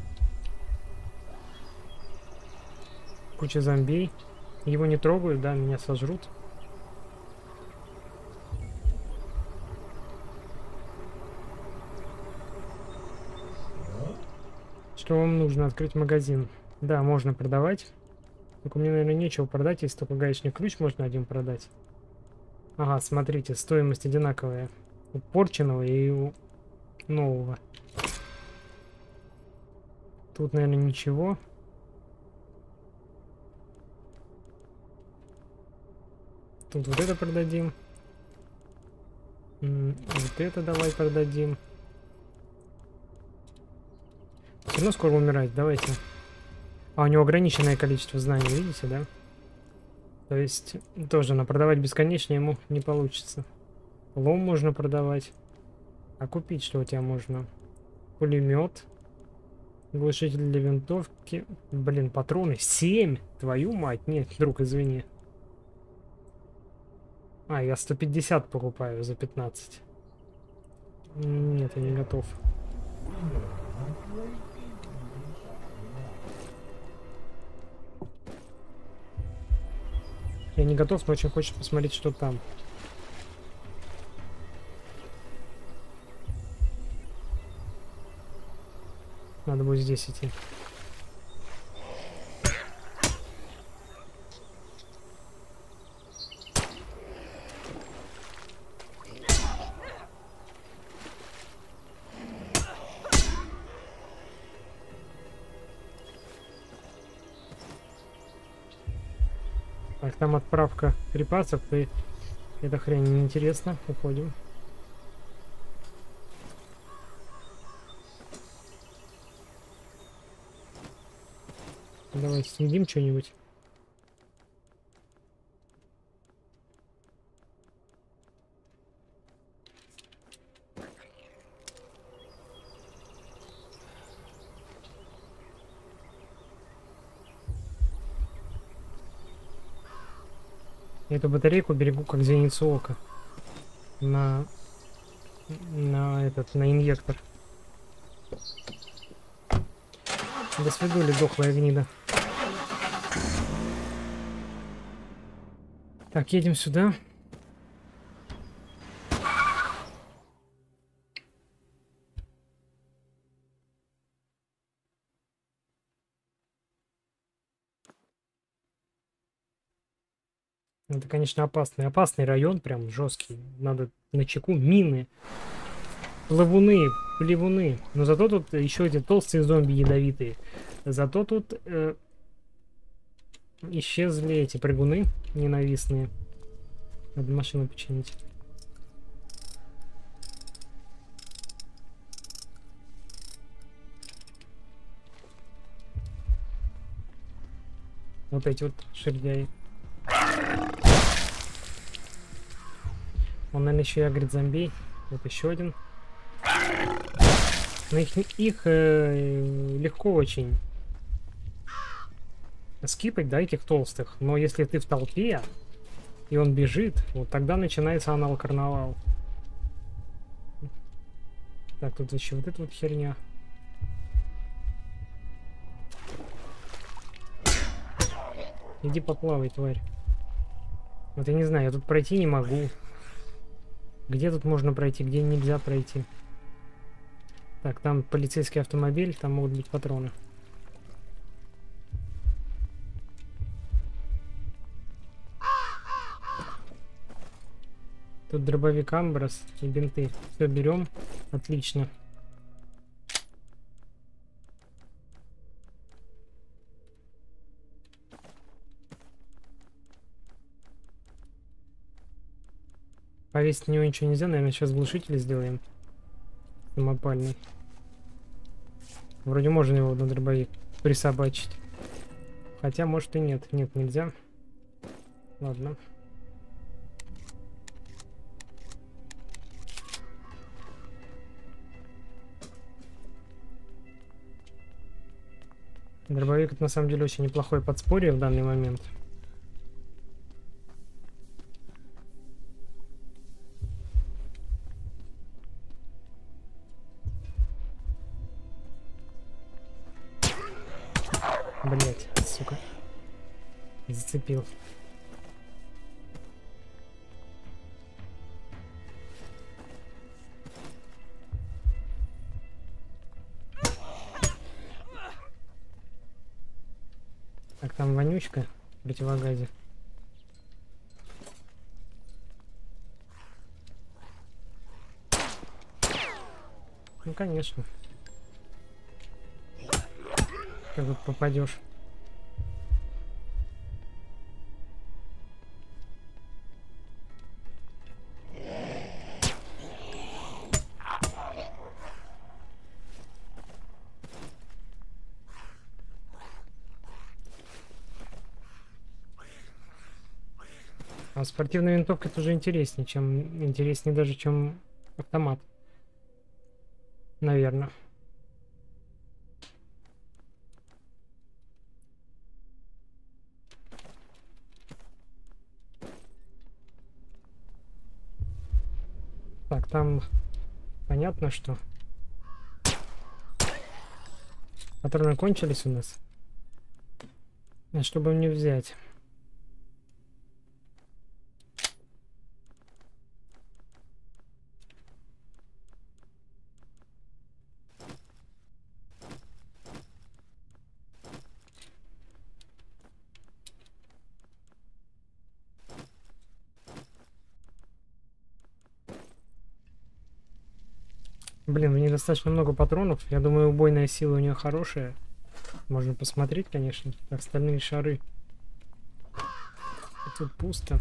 Куча зомбей. Его не трогают, да, меня сожрут. Что вам нужно? Открыть магазин. Да, можно продавать. Только мне, наверное, нечего продать, если только гаечный ключ можно один продать. Ага, смотрите, стоимость одинаковая. У порченного и у нового. Тут, наверное, ничего. Тут вот это продадим. Вот это давай продадим. Все равно скоро умирать, давайте. А у него ограниченное количество знаний, видите, да? То есть тоже на продавать бесконечно ему не получится. Лом можно продавать. А купить что у тебя можно? Пулемет. Глушитель для винтовки. Блин, патроны. 7! Твою мать. Нет, друг, извини. А, я 150 покупаю за 15. Нет, я не готов. Я не готов, но очень хочет посмотреть, что там. Надо будет здесь идти. там припасов, и эта хрень неинтересна. Уходим. Давай съедим что-нибудь. Эту батарейку берегу как зеницу ока. На... На этот, на инъектор. До свидули, дохлая гнида. Так, едем сюда. Это, конечно, опасный. Опасный район, прям жесткий. Надо на чеку. Мины. Плавуны, плевуны. Но зато тут еще эти толстые зомби ядовитые. Зато тут э, исчезли эти прыгуны ненавистные. Надо машину починить. Вот эти вот шердяи. Он, наверное, еще и агрит зомби. Вот еще один. Но их, их э, легко очень скипать, да, этих толстых. Но если ты в толпе, и он бежит, вот тогда начинается анал-карнавал. Так, тут еще вот эта вот херня. Иди поплавай, тварь. Вот я не знаю, я тут пройти не могу. Где тут можно пройти, где нельзя пройти? Так, там полицейский автомобиль, там могут быть патроны. Тут дробовик Амброс и бинты. Все берем. Отлично. Повесить на него ничего нельзя, наверное, сейчас глушитель сделаем. Самопальный. Вроде можно его на дробовик присобачить. Хотя, может и нет. Нет, нельзя. Ладно. Дробовик это на самом деле очень неплохое подспорье в данный момент. Вонючка в противогазе. Ну, конечно. Как тут попадешь? Спортивная винтовка тоже интереснее, чем интереснее даже, чем автомат. Наверное. Так, там понятно, что патроны кончились у нас. А чтобы мне взять? Блин, у нее достаточно много патронов. Я думаю, убойная сила у нее хорошая. Можно посмотреть, конечно. Остальные шары. Тут пусто.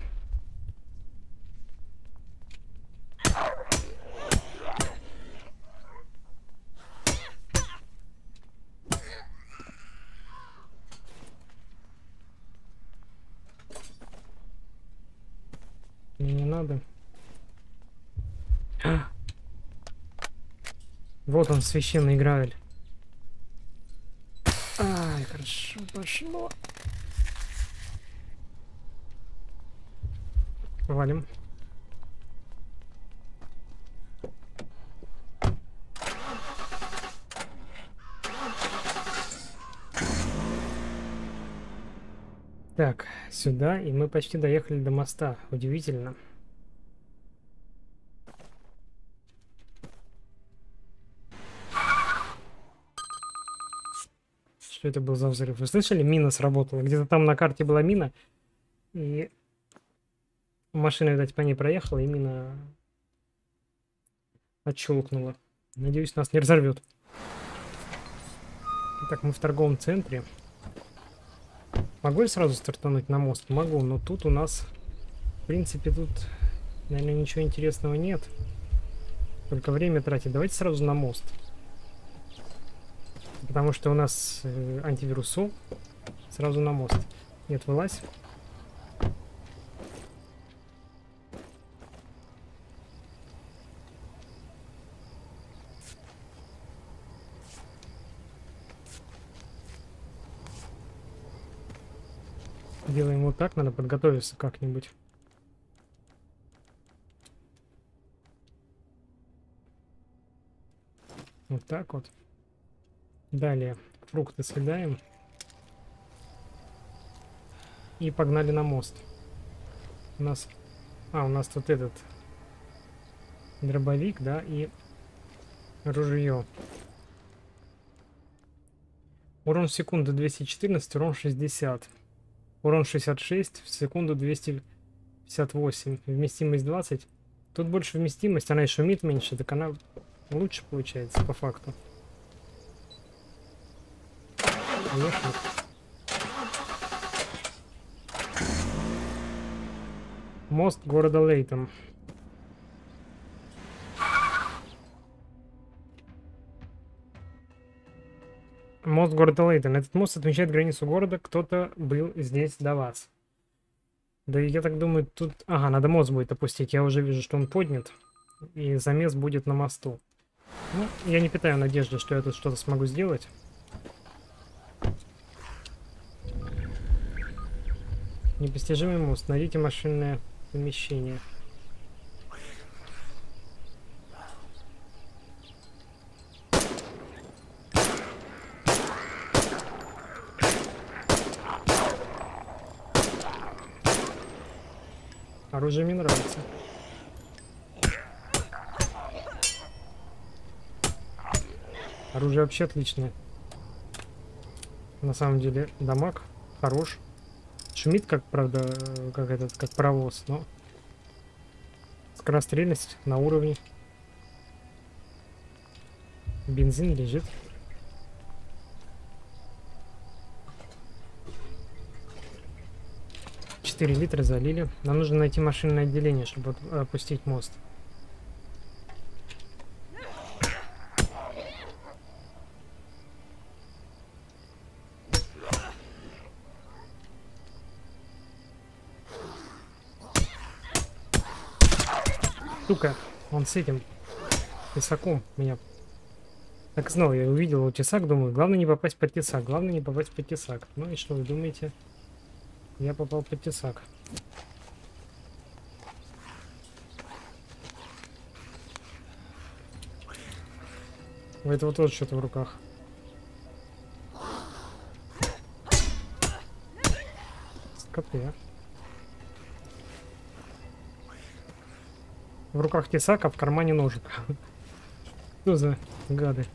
Мне не надо. Вот он, священный Грааль. Ай, хорошо пошло. Валим. Так, сюда, и мы почти доехали до моста. Удивительно. Что это был за взрыв? Вы слышали? Мина сработала. Где-то там на карте была мина. И машина, видать, по ней проехала, и мина отщелкнула. Надеюсь, нас не разорвет. Итак, мы в торговом центре. Могу я сразу стартануть на мост? Могу, но тут у нас, в принципе, тут, наверное, ничего интересного нет. Только время тратить. Давайте сразу на мост. Потому что у нас э, антивирусу сразу на мост. Нет, вылазь. Делаем вот так, надо подготовиться как-нибудь. Вот так вот. Далее фрукты съедаем. И погнали на мост. У нас... А, у нас тут этот... Дробовик, да, и ружье. Урон в секунду 214, урон 60. Урон 66, в секунду 258. Вместимость 20. Тут больше вместимость, она и шумит меньше, так она лучше получается по факту. Конечно. Мост города Лейтон. Мост города Лейтон. Этот мост отмечает границу города. Кто-то был здесь до вас. Да я так думаю, тут... Ага, надо мост будет опустить. Я уже вижу, что он поднят. И замес будет на мосту. Ну, я не питаю надежды, что я тут что-то смогу сделать. Непостижимый мост. Найдите машинное помещение. Оружие мне нравится. Оружие вообще отличное. На самом деле, дамаг хорош. Шумит, как, правда, как этот, как паровоз, но скорострельность на уровне. Бензин лежит. 4 литра залили. Нам нужно найти машинное отделение, чтобы опустить мост. Сука, он с этим тесаком меня так знал, я увидел его тесак, думаю, главное не попасть под тесак, главное не попасть под тесак. Ну и что вы думаете? Я попал под тесак. У этого тоже что-то в руках. Скоты, а. В руках тесак, а в кармане ножик. Что [laughs] за гады?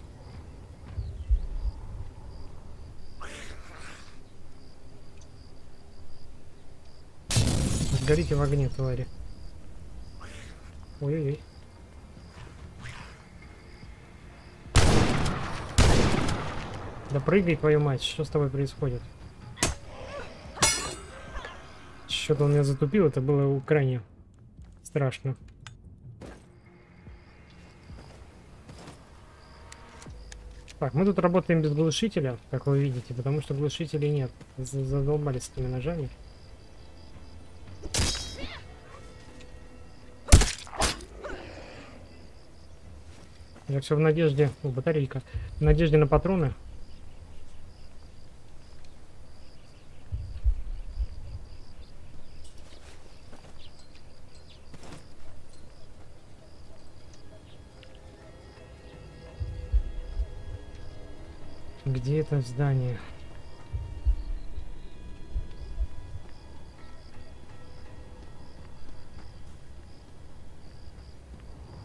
Горите в огне, твари. Ой-ой-ой. Да прыгай, твою мать, что с тобой происходит? Что-то он меня затупил, это было крайне страшно. Так, мы тут работаем без глушителя, как вы видите, потому что глушителей нет. Задолбались с этими ножами. Я все в надежде... О, батарейка. В надежде на патроны. Это здание?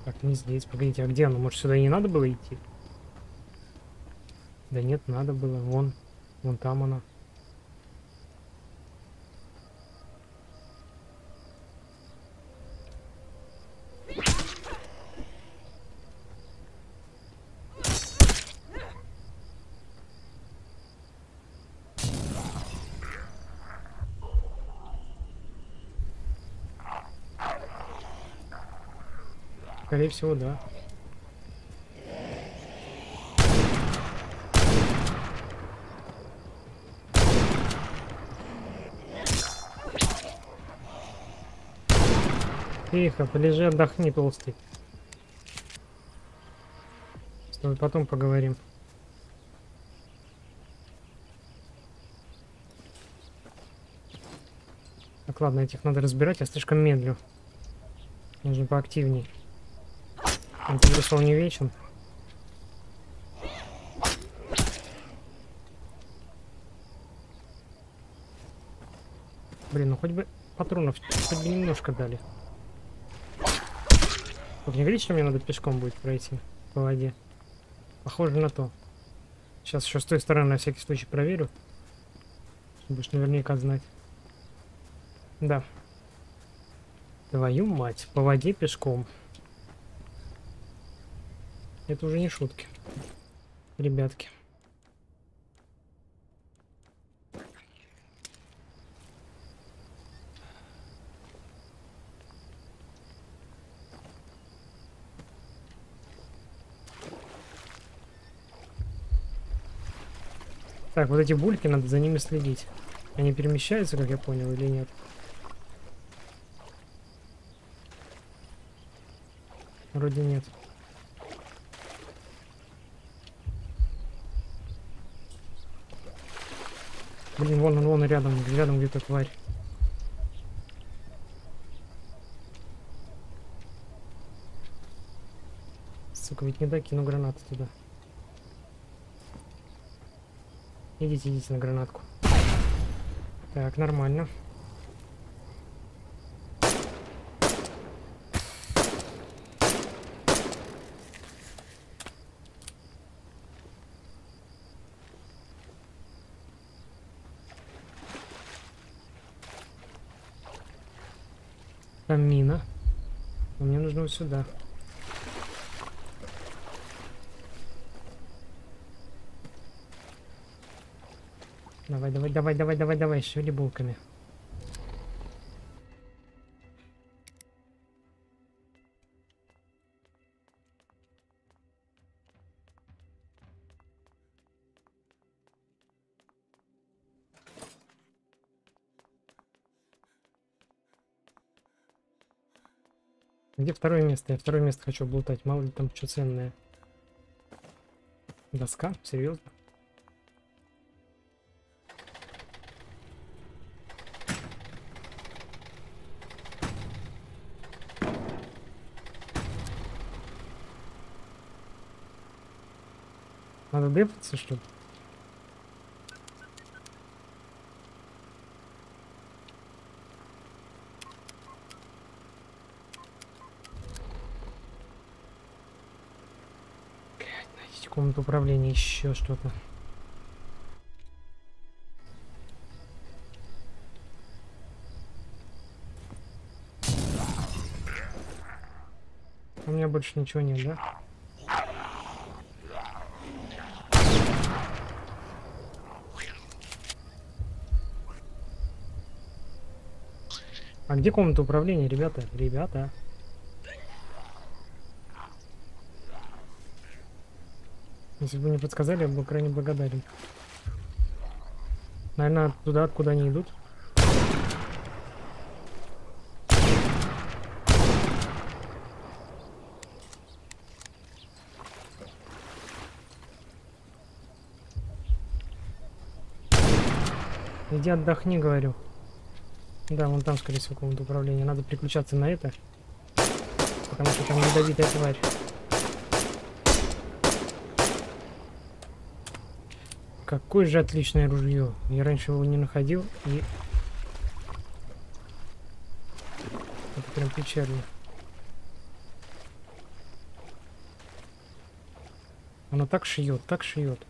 Так, не здесь. Погодите, а где оно? Может, сюда не надо было идти? Да нет, надо было. Вон. Вон там оно. Скорее всего, да. Тихо, полежи, отдохни, толстый. С тобой потом поговорим. Так, ладно, этих надо разбирать, я слишком медлю. Нужно поактивней. Антивирусол не вечен. Блин, ну хоть бы патронов хоть бы немножко дали. Только не говорите, что мне надо пешком будет пройти по воде. Похоже на то. Сейчас еще с той стороны на всякий случай проверю. Уж наверняка знать. Да. Твою мать, по воде пешком. Это уже не шутки. Ребятки. Так, вот эти бульки, надо за ними следить. Они перемещаются, как я понял, или нет? Вроде нет. Блин, вон он, вон рядом, рядом где-то тварь. Сука, ведь не докину гранату туда. Идите, идите на гранатку. Так, нормально. Там мина. Но мне нужно вот сюда. Давай, давай, давай, давай, давай, давай, шевели булками. Место? Я второе место хочу облутать. Мало ли там что ценное. Доска? Серьезно? Надо дефаться, что ли? Комнату управления, еще что-то. У меня больше ничего нет, да? А где комната управления, ребята? Ребята. Если бы не подсказали, я был крайне благодарен. Наверное, туда, откуда они идут. Иди отдохни, говорю. Да, вон там, скорее всего, комната управления. Надо переключаться на это. Потому что там ядовитая тварь. Какое же отличное ружье. Я раньше его не находил и... Это прям печально. Оно так шьет, так шьет.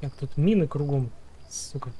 Так, тут мины кругом, сука.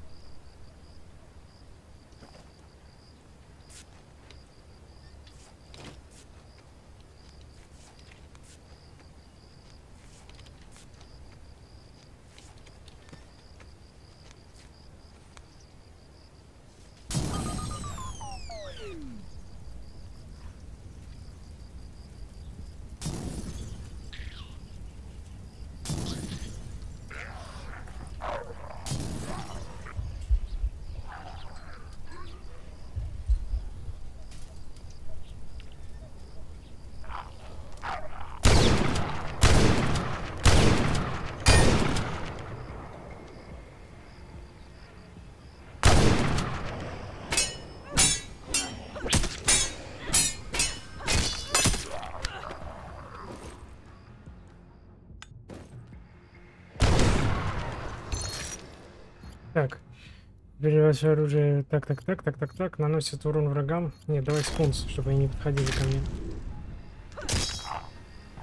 Переваше оружие. Так, так, так, так, так, так. Наносит урон врагам. Нет, давай скунс, чтобы они не подходили ко мне.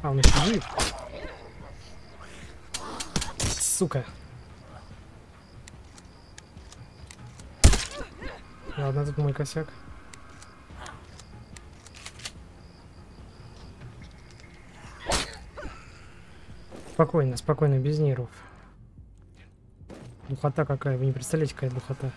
А, он еще жив. Сука. Ладно, тут мой косяк. Спокойно, спокойно, без нервов. Духота какая, вы не представляете, какая духота.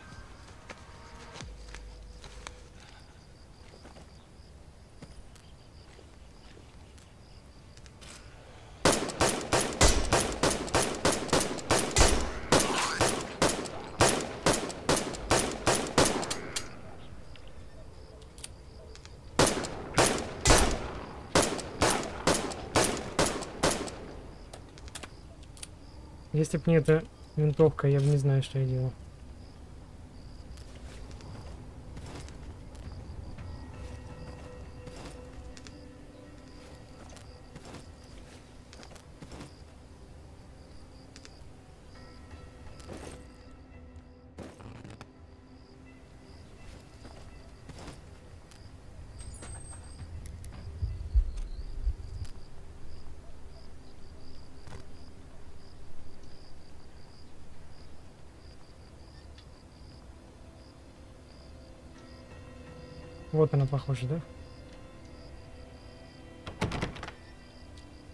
Если бы не эта винтовка, я бы не знаю, что я делал. Вот она похожа, да?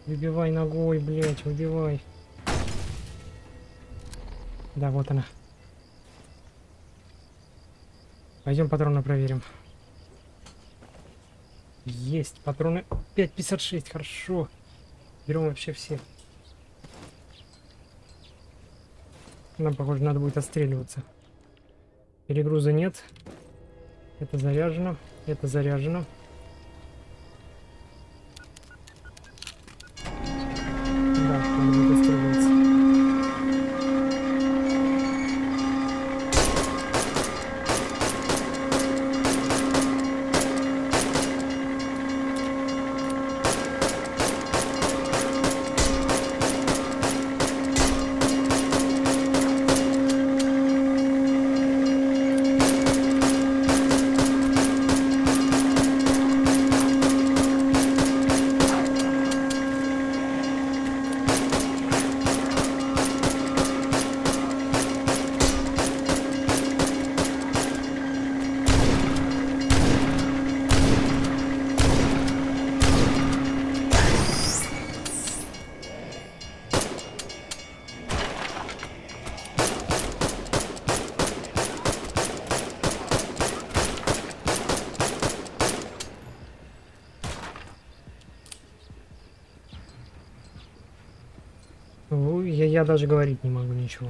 Выбивай ногой, блять, выбивай. Да, вот она. Пойдем патроны проверим. Есть, патроны 5.56, хорошо. Берем вообще все. Нам, похоже, надо будет отстреливаться. Перегруза нет. Это заряжено. Это заряжено. Даже говорить не могу ничего.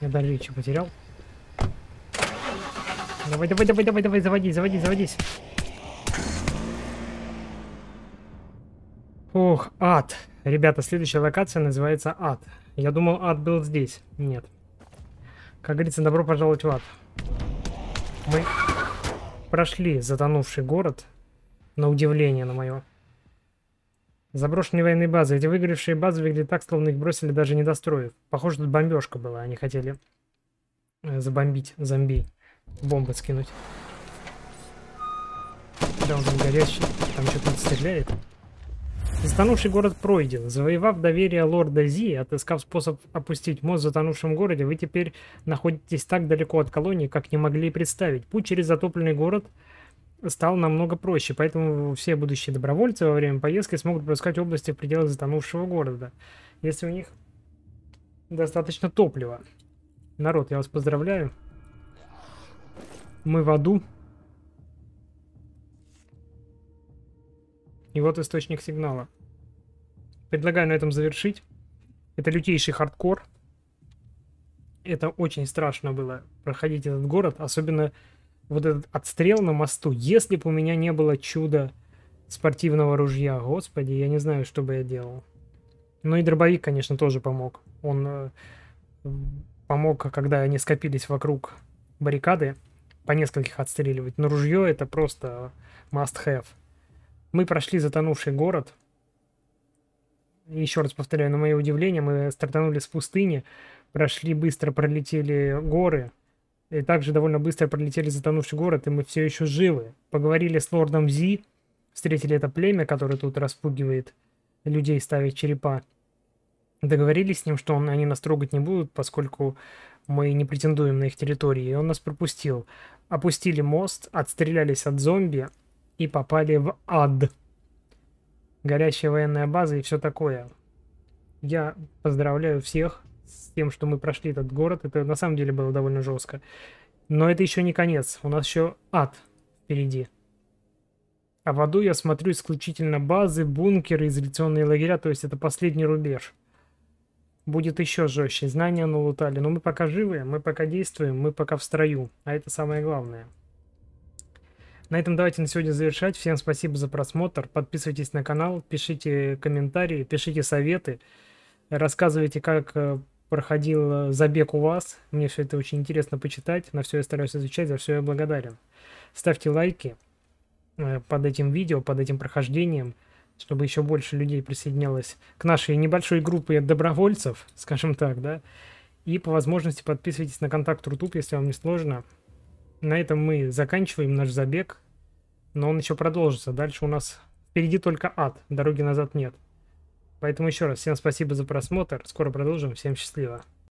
Я даже речи потерял. Давай, давай, давай, давай, давай, заводись, заводись, заводись. Ох, ад. Ребята, следующая локация называется ад. Я думал, ад был здесь. Нет. Как говорится, добро пожаловать в ад. Мы прошли затонувший город. На удивление на мое. Заброшенные военные базы. Эти выгоревшие базы выглядят так, словно их бросили даже не достроив. Похоже, тут бомбежка была. Они хотели э, забомбить зомби. Бомбы скинуть. Да, он там горящий. Там что-то стреляет. Затонувший город пройден. Завоевав доверие лорда Зи, отыскав способ опустить мост в затонувшем городе, вы теперь находитесь так далеко от колонии, как не могли представить. Путь через затопленный город стал намного проще, поэтому все будущие добровольцы во время поездки смогут пропускать области в пределах затонувшего города, если у них достаточно топлива. Народ, я вас поздравляю. Мы в аду. И вот источник сигнала. Предлагаю на этом завершить. Это лютейший хардкор. Это очень страшно было проходить этот город, особенно вот этот отстрел на мосту, если бы у меня не было чуда спортивного ружья, господи, я не знаю, что бы я делал. Ну и дробовик, конечно, тоже помог. Он э, помог, когда они скопились вокруг баррикады, по нескольких отстреливать. Но ружье это просто must have. Мы прошли затонувший город. Еще раз повторяю, на мое удивление, мы стартанули с пустыни, прошли быстро, пролетели горы, И также довольно быстро пролетели затонувший город, и мы все еще живы. Поговорили с лордом Зи, встретили это племя, которое тут распугивает людей, ставить черепа. Договорились с ним, что он, они нас трогать не будут, поскольку мы не претендуем на их территории, и он нас пропустил. Опустили мост, отстрелялись от зомби и попали в ад. Горящая военная база и все такое. Я поздравляю всех с тем, что мы прошли этот город. Это на самом деле было довольно жестко. Но это еще не конец. У нас еще ад впереди. А в аду я смотрю исключительно базы, бункеры, изоляционные лагеря. То есть это последний рубеж. Будет еще жестче. Знания налутали. Но мы пока живы, мы пока действуем, мы пока в строю. А это самое главное. На этом давайте на сегодня завершать. Всем спасибо за просмотр. Подписывайтесь на канал, пишите комментарии, пишите советы. Рассказывайте, как э, проходил э, забег у вас. Мне все это очень интересно почитать. На все я стараюсь изучать, за все я благодарен. Ставьте лайки э, под этим видео, под этим прохождением, чтобы еще больше людей присоединялось к нашей небольшой группе добровольцев, [laughs] скажем так, да. И по возможности подписывайтесь на контакт Рутуб, если вам не сложно. На этом мы заканчиваем наш забег, но он еще продолжится. Дальше у нас впереди только ад, дороги назад нет. Поэтому еще раз всем спасибо за просмотр. Скоро продолжим. Всем счастливо.